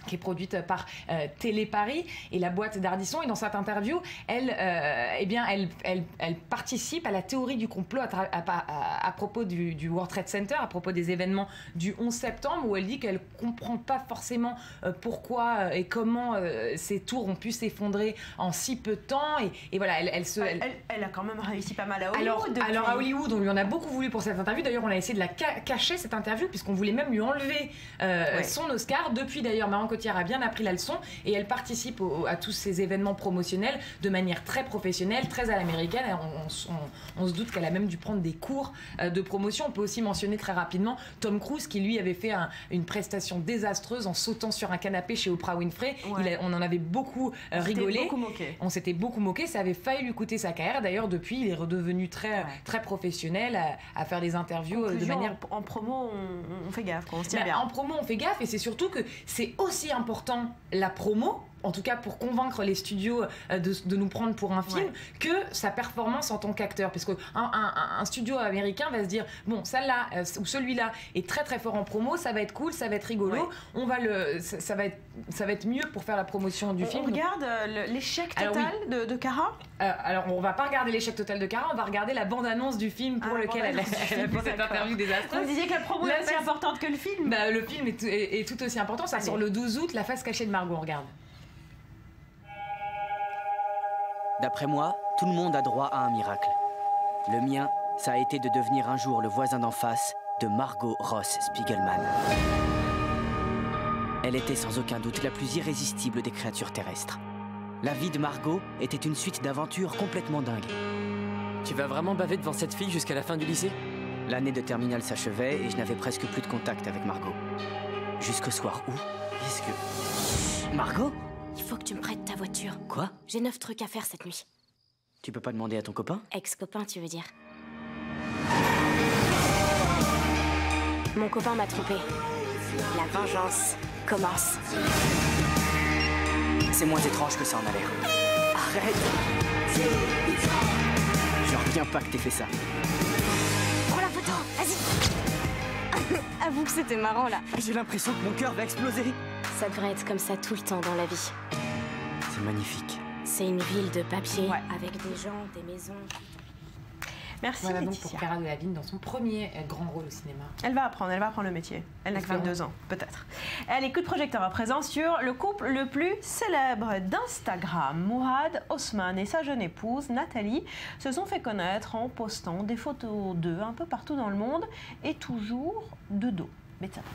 qui est produite par euh, Télé Paris et la boîte d'Ardisson. Et dans cette interview, elle, euh, eh bien, elle, elle, elle participe à la théorie du complot à, tra- à- à- à propos du, du World Trade Center, à propos des événements du 11 septembre, où elle dit qu'elle comprend pas forcément euh, pourquoi et comment ces tours ont pu s'effondrer en si peu de temps. Et, et voilà, elle, elle se... Elle, elle a quand même réussi pas mal à Hollywood. Alors, depuis. alors à Hollywood, on lui en a beaucoup voulu pour cette interview. D'ailleurs, on a essayé de la ca- cacher cette interview puisqu'on voulait même lui enlever Ouais. son Oscar. Depuis d'ailleurs, Marion Cotillard a bien appris la leçon et elle participe au- à tous ces événements promotionnels de manière très professionnelle, très à l'américaine. On, on s- on- on se doute qu'elle a même dû prendre des cours euh, de promotion. On peut aussi mentionner très rapidement Tom Cruise qui lui avait fait un- une prestation désastreuse en sautant sur un canapé chez Oprah Winfrey. Ouais. Il a- on en avait beaucoup euh, On rigolé. beaucoup moqué. On s'était beaucoup moqué, ça avait failli lui coûter sa carrière. D'ailleurs, depuis, il est redevenu très, très professionnel à, à faire des interviews euh, de manière en, en promo, on, on fait gaffe, quoi, on se tient bah, bien. En promo, on fait gaffe et c'est surtout que c'est aussi important la promo. En tout cas, pour convaincre les studios euh, de, de nous prendre pour un film, que sa performance en tant qu'acteur. Parce qu'un un, un- un studio américain va se dire bon, celle-là euh, ou celui-là est très très fort en promo, ça va être cool, ça va être rigolo, on va le, ça, ça va être, ça va être mieux pour faire la promotion du On film. regarde euh, l'échec total oui. de, de Cara? Euh, alors, on va pas regarder l'échec total de Cara, on va regarder la bande-annonce du film pour Ah, la lequel elle, a fait cette interview désastreuse. Vous disiez que la promo est aussi importante que le film Bah, le film est, tout- est- est tout aussi important. Ça Allez. sort le 12 août, La face cachée de Margot, on regarde. D'après moi, tout le monde a droit à un miracle. Le mien, ça a été de devenir un jour le voisin d'en face de Margot Ross Spiegelman. Elle était sans aucun doute la plus irrésistible des créatures terrestres. La vie de Margot était une suite d'aventures complètement dingues. Tu vas vraiment baver devant cette fille jusqu'à la fin du lycée? L'année de terminale s'achevait et je n'avais presque plus de contact avec Margot. Jusqu'au soir où? Puisque. Margot? Il faut que tu me prêtes ta voiture. Quoi? J'ai neuf trucs à faire cette nuit. Tu peux pas demander à ton copain? Ex-copain, tu veux dire Mon copain m'a trompé. La vengeance commence. C'est moins étrange que ça en a l'air. Arrête Je reviens pas que t'aies fait ça. Prends la photo, vas-y Avoue que c'était marrant là. J'ai l'impression que mon cœur va exploser. Ça devrait être comme ça tout le temps dans la vie. C'est magnifique. C'est une ville de papier avec des gens, des maisons. Merci Voilà donc Laetitia. pour Cara Delevingne dans son premier euh, grand rôle au cinéma. Elle va apprendre, elle va apprendre le métier. Elle n'a que Espérons. 22 ans, peut-être. Allez, coup de projecteur à présent sur le couple le plus célèbre d'Instagram. Mourad Osman et sa jeune épouse Nathalie se sont fait connaître en postant des photos d'eux un peu partout dans le monde et toujours de dos.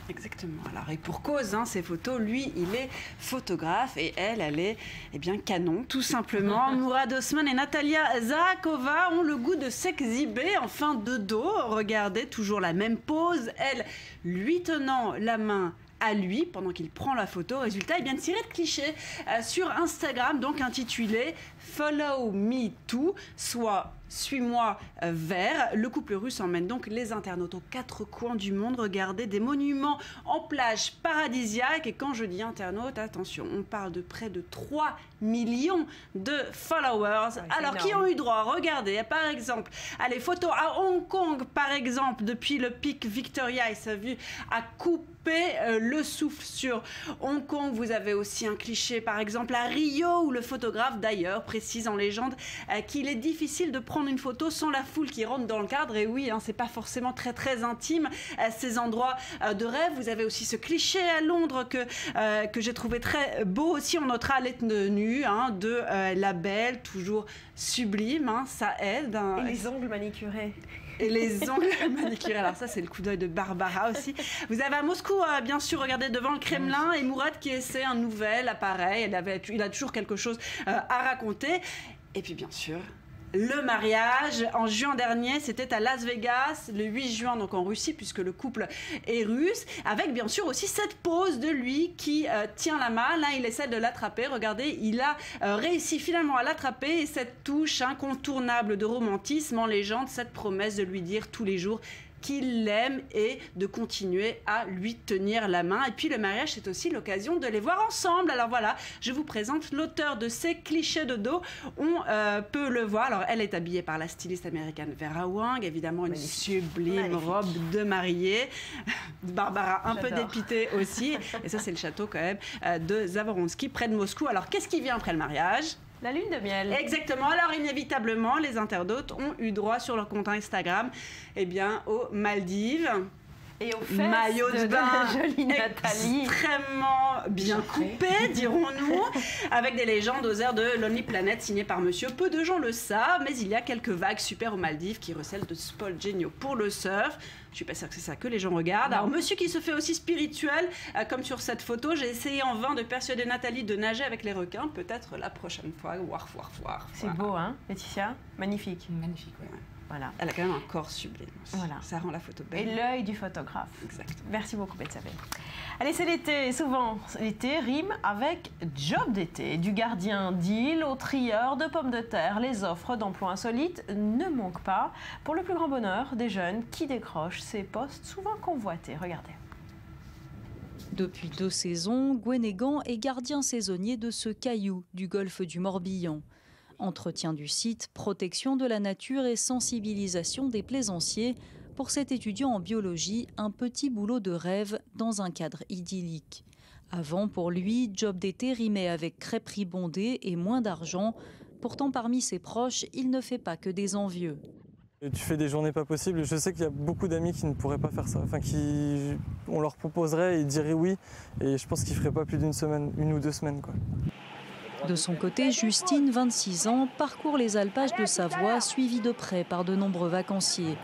Exactement. Alors, et pour cause, hein, ces photos, lui, il est photographe et elle, elle est eh bien canon, tout simplement. Mourad Osman et Natalia Zarakova ont le goût de s'exhiber, enfin de dos. Regardez, toujours la même pose. Elle, lui tenant la main à lui pendant qu'il prend la photo. Résultat, il vient de tirer de cliché euh, sur Instagram, donc intitulé Follow Me Too, soit Suis-moi euh, vers. Le couple russe emmène donc les internautes aux quatre coins du monde regarder des monuments en plage paradisiaque. Et quand je dis internautes, attention, on parle de près de 3 millions de followers. Alors, qui ont eu droit? Regardez, par exemple, à les photos à Hong Kong, par exemple, depuis le pic Victoria, et sa vue a coupé euh, le souffle sur Hong Kong. Vous avez aussi un cliché, par exemple, à Rio, où le photographe, d'ailleurs, précise en légende euh, qu'il est difficile de prendre une photo sans la foule qui rentre dans le cadre. Et oui, hein, c'est pas forcément très très intime euh, ces endroits euh, de rêve. Vous avez aussi ce cliché à Londres que, euh, que j'ai trouvé très beau aussi. On notera les tenues hein, de euh, la belle, toujours sublime. hein, ça aide. hein. Et les ongles manicurés. et les ongles manicurés. Alors ça, c'est le coup d'œil de Barbara aussi. Vous avez à Moscou, euh, bien sûr, regardez devant le Kremlin et Mourad qui essaie un nouvel appareil. Il, avait, il a toujours quelque chose euh, à raconter. Et puis, bien sûr, le mariage en juin dernier, c'était à Las Vegas, le 8 juin, donc en Russie, puisque le couple est russe, avec bien sûr aussi cette pose de lui qui euh, tient la main. Là, il essaie de l'attraper. Regardez, il a euh, réussi finalement à l'attraper et cette touche incontournable de romantisme en légende, cette promesse de lui dire tous les jours qu'il l'aime et de continuer à lui tenir la main. Et puis le mariage, c'est aussi l'occasion de les voir ensemble. Alors voilà, je vous présente l'auteur de ces clichés de dos. On euh, peut le voir. Alors elle est habillée par la styliste américaine Vera Wang, évidemment une sublime robe de mariée. Barbara un peu dépitée aussi. Et ça, c'est le château quand même euh, de Zavoronsky près de Moscou. Alors qu'est-ce qui vient après le mariage? La lune de miel. Exactement. Alors inévitablement, les internautes ont eu droit sur leur compte Instagram, eh bien, aux Maldives. Et au fesses maillot de, de- de bain la jolie Nathalie. extrêmement bien coupé, dirons-nous, avec des légendes aux airs de Lonely Planet signées par monsieur. Peu de gens le savent, mais il y a quelques vagues super aux Maldives qui recèlent de spots géniaux pour le surf. Je suis pas sûre que c'est ça que les gens regardent. Alors, monsieur qui se fait aussi spirituel, euh, comme sur cette photo, j'ai essayé en vain de persuader Nathalie de nager avec les requins. Peut-être la prochaine fois. Warf, warf, warf. C'est beau, hein, Laetitia? Magnifique. Magnifique, oui. Voilà. Elle a quand même un corps sublime. aussi. Voilà. Ça rend la photo Et belle. l'œil du photographe. Exactement. Merci beaucoup, Betsabe. Allez, c'est l'été. Et Souvent, l'été rime avec job d'été. Du gardien d'île au trieur de pommes de terre, les offres d'emploi insolites ne manquent pas. Pour le plus grand bonheur des jeunes qui décrochent ces postes souvent convoités. Regardez. Depuis deux saisons, Gwenégan est gardien saisonnier de ce caillou du golfe du Morbihan. Entretien du site, protection de la nature et sensibilisation des plaisanciers. Pour cet étudiant en biologie, un petit boulot de rêve dans un cadre idyllique. Avant, pour lui, job d'été rimait avec crêperie bondée et moins d'argent. Pourtant, parmi ses proches, il ne fait pas que des envieux. Tu fais des journées pas possibles. Je sais qu'il y a beaucoup d'amis qui ne pourraient pas faire ça. Enfin, qui, on leur proposerait et ils diraient oui. Et je pense qu'ils feraient pas plus d'une semaine, une ou deux semaines, quoi. De son côté, Justine, 26 ans, parcourt les alpages de Savoie, suivie de près par de nombreux vacanciers.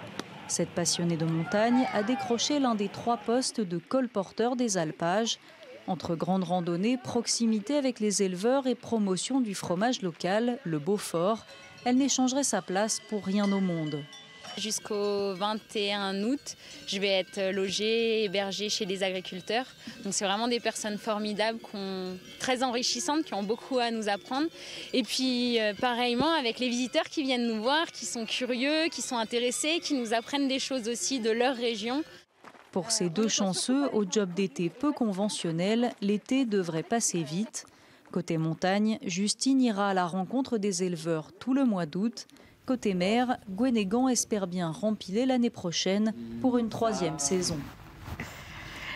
Cette passionnée de montagne a décroché l'un des trois postes de colporteur des alpages. Entre grande randonnée, proximité avec les éleveurs et promotion du fromage local, le Beaufort, elle n'échangerait sa place pour rien au monde. Jusqu'au 21 août, je vais être logée, hébergée chez des agriculteurs. Donc c'est vraiment des personnes formidables, très enrichissantes, qui ont beaucoup à nous apprendre. Et puis euh, pareillement avec les visiteurs qui viennent nous voir, qui sont curieux, qui sont intéressés, qui nous apprennent des choses aussi de leur région. Pour ces deux chanceux, au job d'été peu conventionnel, l'été devrait passer vite. Côté montagne, Justine ira à la rencontre des éleveurs tout le mois d'août. Côté mer, Gwenégan espère bien rempiler l'année prochaine pour une troisième saison.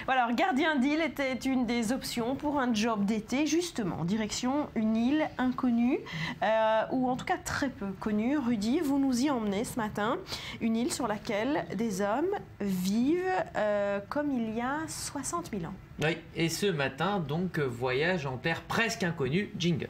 Alors gardien d'île était une des options pour un job d'été, justement, direction une île inconnue, euh, ou en tout cas très peu connue. Rudy, vous nous y emmenez ce matin, une île sur laquelle des hommes vivent euh, comme il y a 60 000 ans. Oui, et ce matin, donc, euh, voyage en terre presque inconnue, jingle.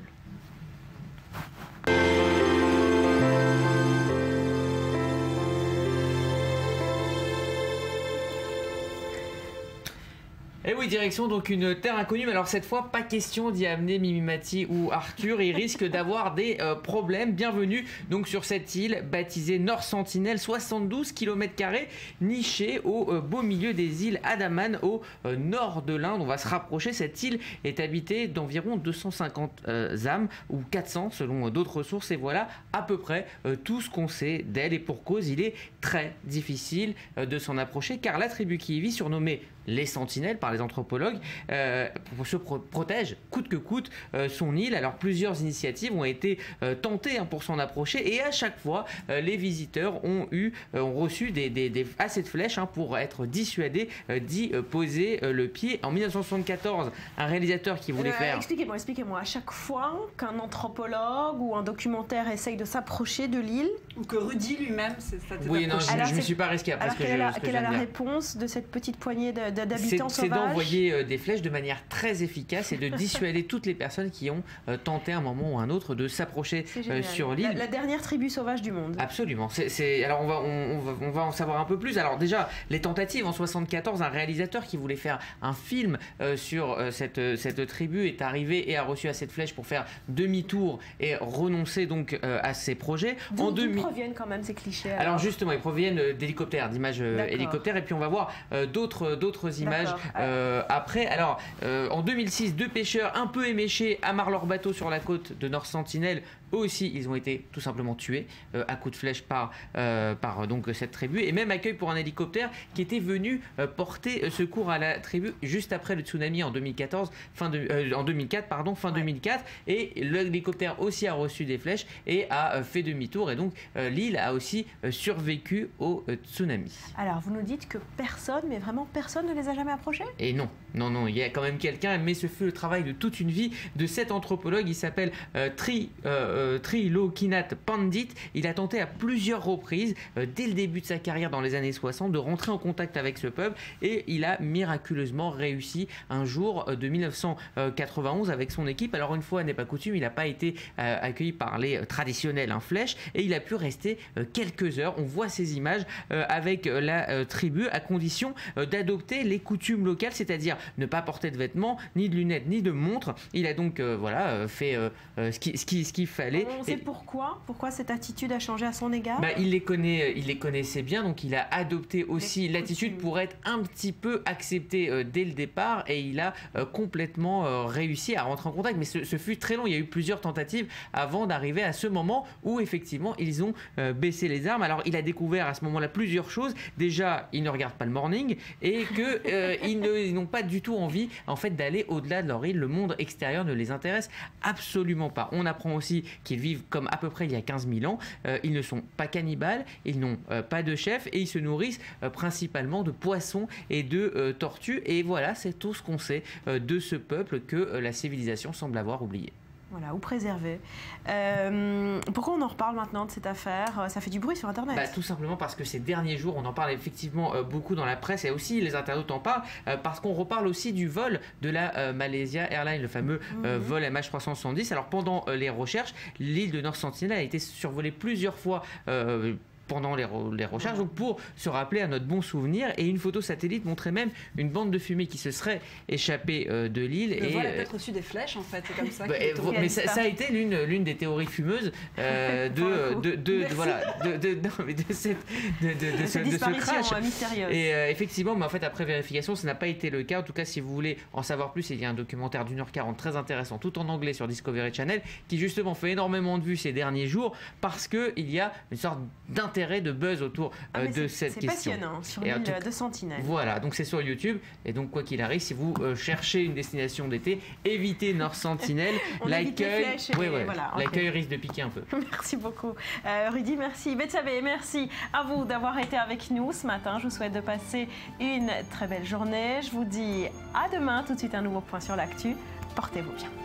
Et oui, direction donc une terre inconnue, mais alors cette fois, pas question d'y amener Mimimati ou Arthur, ils risquent d'avoir des euh, problèmes. Bienvenue donc sur cette île baptisée Nord Sentinelle, 72 km, nichée au euh, beau milieu des îles Adaman au euh, nord de l'Inde. On va se rapprocher, cette île est habitée d'environ 250 euh, âmes, ou 400 selon d'autres sources, et voilà à peu près tout ce qu'on sait d'elle. Et pour cause, il est très difficile de s'en approcher, car la tribu qui y vit, surnommée les sentinelles par les anthropologues, euh, se pro- protège coûte que coûte euh, son île. Alors plusieurs initiatives ont été euh, tentées hein, pour s'en approcher et à chaque fois euh, les visiteurs ont eu euh, ont reçu des, des- des- assez de flèches hein, pour être dissuadés euh, d'y euh, poser euh, le pied. En 1974, un réalisateur qui voulait Euh, faire Expliquez-moi, expliquez-moi. À chaque fois qu'un anthropologue ou un documentaire essaye de s'approcher de l'île, ou que Rudy lui-même, c'est ça. Oui, non, je, je me suis pas risqué après Alors ce que quelle est je, la, ce que quelle je est viens la de dire. réponse de cette petite poignée de- d'habitants C'est sauvages. d'envoyer euh, des flèches de manière très efficace et de dissuader toutes les personnes qui ont euh, tenté à un moment ou un autre de s'approcher C'est euh, sur La, l'île. la dernière tribu sauvage du monde. Absolument. C'est, c'est- alors on va, on, on va, on va en savoir un peu plus. Alors déjà, les tentatives en 74, un réalisateur qui voulait faire un film euh, sur euh, cette, cette tribu est arrivé et a reçu assez de flèches pour faire demi-tour et renoncer donc euh, à ses projets. D'où 2000 proviennent quand même ces clichés alors justement, ils proviennent d'hélicoptères, d'images hélicoptères, et puis on va voir d'autres d'autres images euh, après. Alors, euh, en 2006, deux pêcheurs un peu éméchés amarrent leur bateau sur la côte de Nord Sentinel. Eux aussi, ils ont été tout simplement tués euh, à coups de flèche par, euh, par euh, donc cette tribu, et même accueil pour un hélicoptère qui était venu euh, porter secours à la tribu juste après le tsunami en 2014, fin de, en 2004, pardon, fin 2004, et l'hélicoptère aussi a reçu des flèches et a fait demi-tour, et donc l'île a aussi survécu au tsunami. Alors, vous nous dites que personne, mais vraiment personne ne les a jamais approchés? Et non, non, non, il y a quand même quelqu'un, mais ce fut le travail de toute une vie de cet anthropologue. Il s'appelle Tri, euh, euh, Trilokinat Pandit. Il a tenté à plusieurs reprises, euh, dès le début de sa carrière dans les années 60, de rentrer en contact avec ce peuple et il a miraculeusement réussi un jour euh, de 1991 avec son équipe. Alors, une fois n'est pas coutume, il n'a pas été euh, accueilli par les traditionnels en flèche et il a pu rester quelques heures. On voit ces images avec la tribu à condition d'adopter les coutumes locales, c'est-à-dire ne pas porter de vêtements, ni de lunettes, ni de montres. Il a donc voilà fait ce qu'il ce qu'il fallait. On sait Et- pourquoi Pourquoi cette attitude a changé à son égard bah, il les connaît, il les connaissait bien, donc il a adopté aussi l'attitude pour être un petit peu accepté euh, dès le départ, et il a euh, complètement euh, réussi à rentrer en contact. Mais ce, ce fut très long. Il y a eu plusieurs tentatives avant d'arriver à ce moment où effectivement ils ont euh, baissé les armes. Alors il a découvert à ce moment-là plusieurs choses. Déjà, ils ne regardent pas le morning et que euh, ils ne- ils n'ont pas du tout envie en fait d'aller au-delà de leur île. Le monde extérieur ne les intéresse absolument pas. On apprend aussi qu'ils vivent comme à peu près il y a 15 000 ans. Euh, ils ne sont pas cannibales, ils n'ont euh, pas de chef et ils se nourrissent euh, principalement de poissons et de tortues. Et voilà, c'est tout ce qu'on sait de ce peuple que la civilisation semble avoir oublié. Voilà, ou préserver. Euh, pourquoi on en reparle maintenant de cette affaire? Ça fait du bruit sur Internet. Bah, tout simplement parce que ces derniers jours, on en parle effectivement euh, beaucoup dans la presse et aussi les internautes en parlent euh, parce qu'on reparle aussi du vol de la Malaysia Airlines, le fameux Mhm. vol MH370. Alors pendant les recherches, l'île de Nord Sentinel a été survolée plusieurs fois. Pendant les, re- les recherches, donc pour se rappeler à notre bon souvenir, et une photo satellite montrait même une bande de fumée qui se serait échappée euh, de l'île. Le et vol a euh, peut-être reçu des flèches en fait, c'est comme ça. bah, qu'il mais ça, ça a été l'une des théories fumeuses euh, de, de, de- de- Merci. voilà de, de- non, mais de cette de, de- de De ce, ce crash euh, mystérieuse. et euh, effectivement mais en fait après vérification ça n'a pas été le cas en tout cas si vous voulez en savoir plus il y a un documentaire d'une heure quarante très intéressant tout en anglais sur Discovery Channel qui justement fait énormément de vues ces derniers jours parce que il y a une sorte d'intérêt de buzz autour Ah, euh, de cette question C'est passionnant sur l'île de Sentinelle. voilà, donc c'est sur YouTube. Et donc, quoi qu'il arrive, si vous euh, cherchez une destination d'été, évitez Nord Sentinel. On évite les L'accueil flèches et ouais, ouais, voilà, ok. l'accueil risque de piquer un peu. Merci beaucoup. Euh, Rudy, merci. Betsabe, merci à vous d'avoir été avec nous ce matin. Je vous souhaite de passer une très belle journée. Je vous dis à demain. Tout de suite, un nouveau point sur l'actu. Portez-vous bien.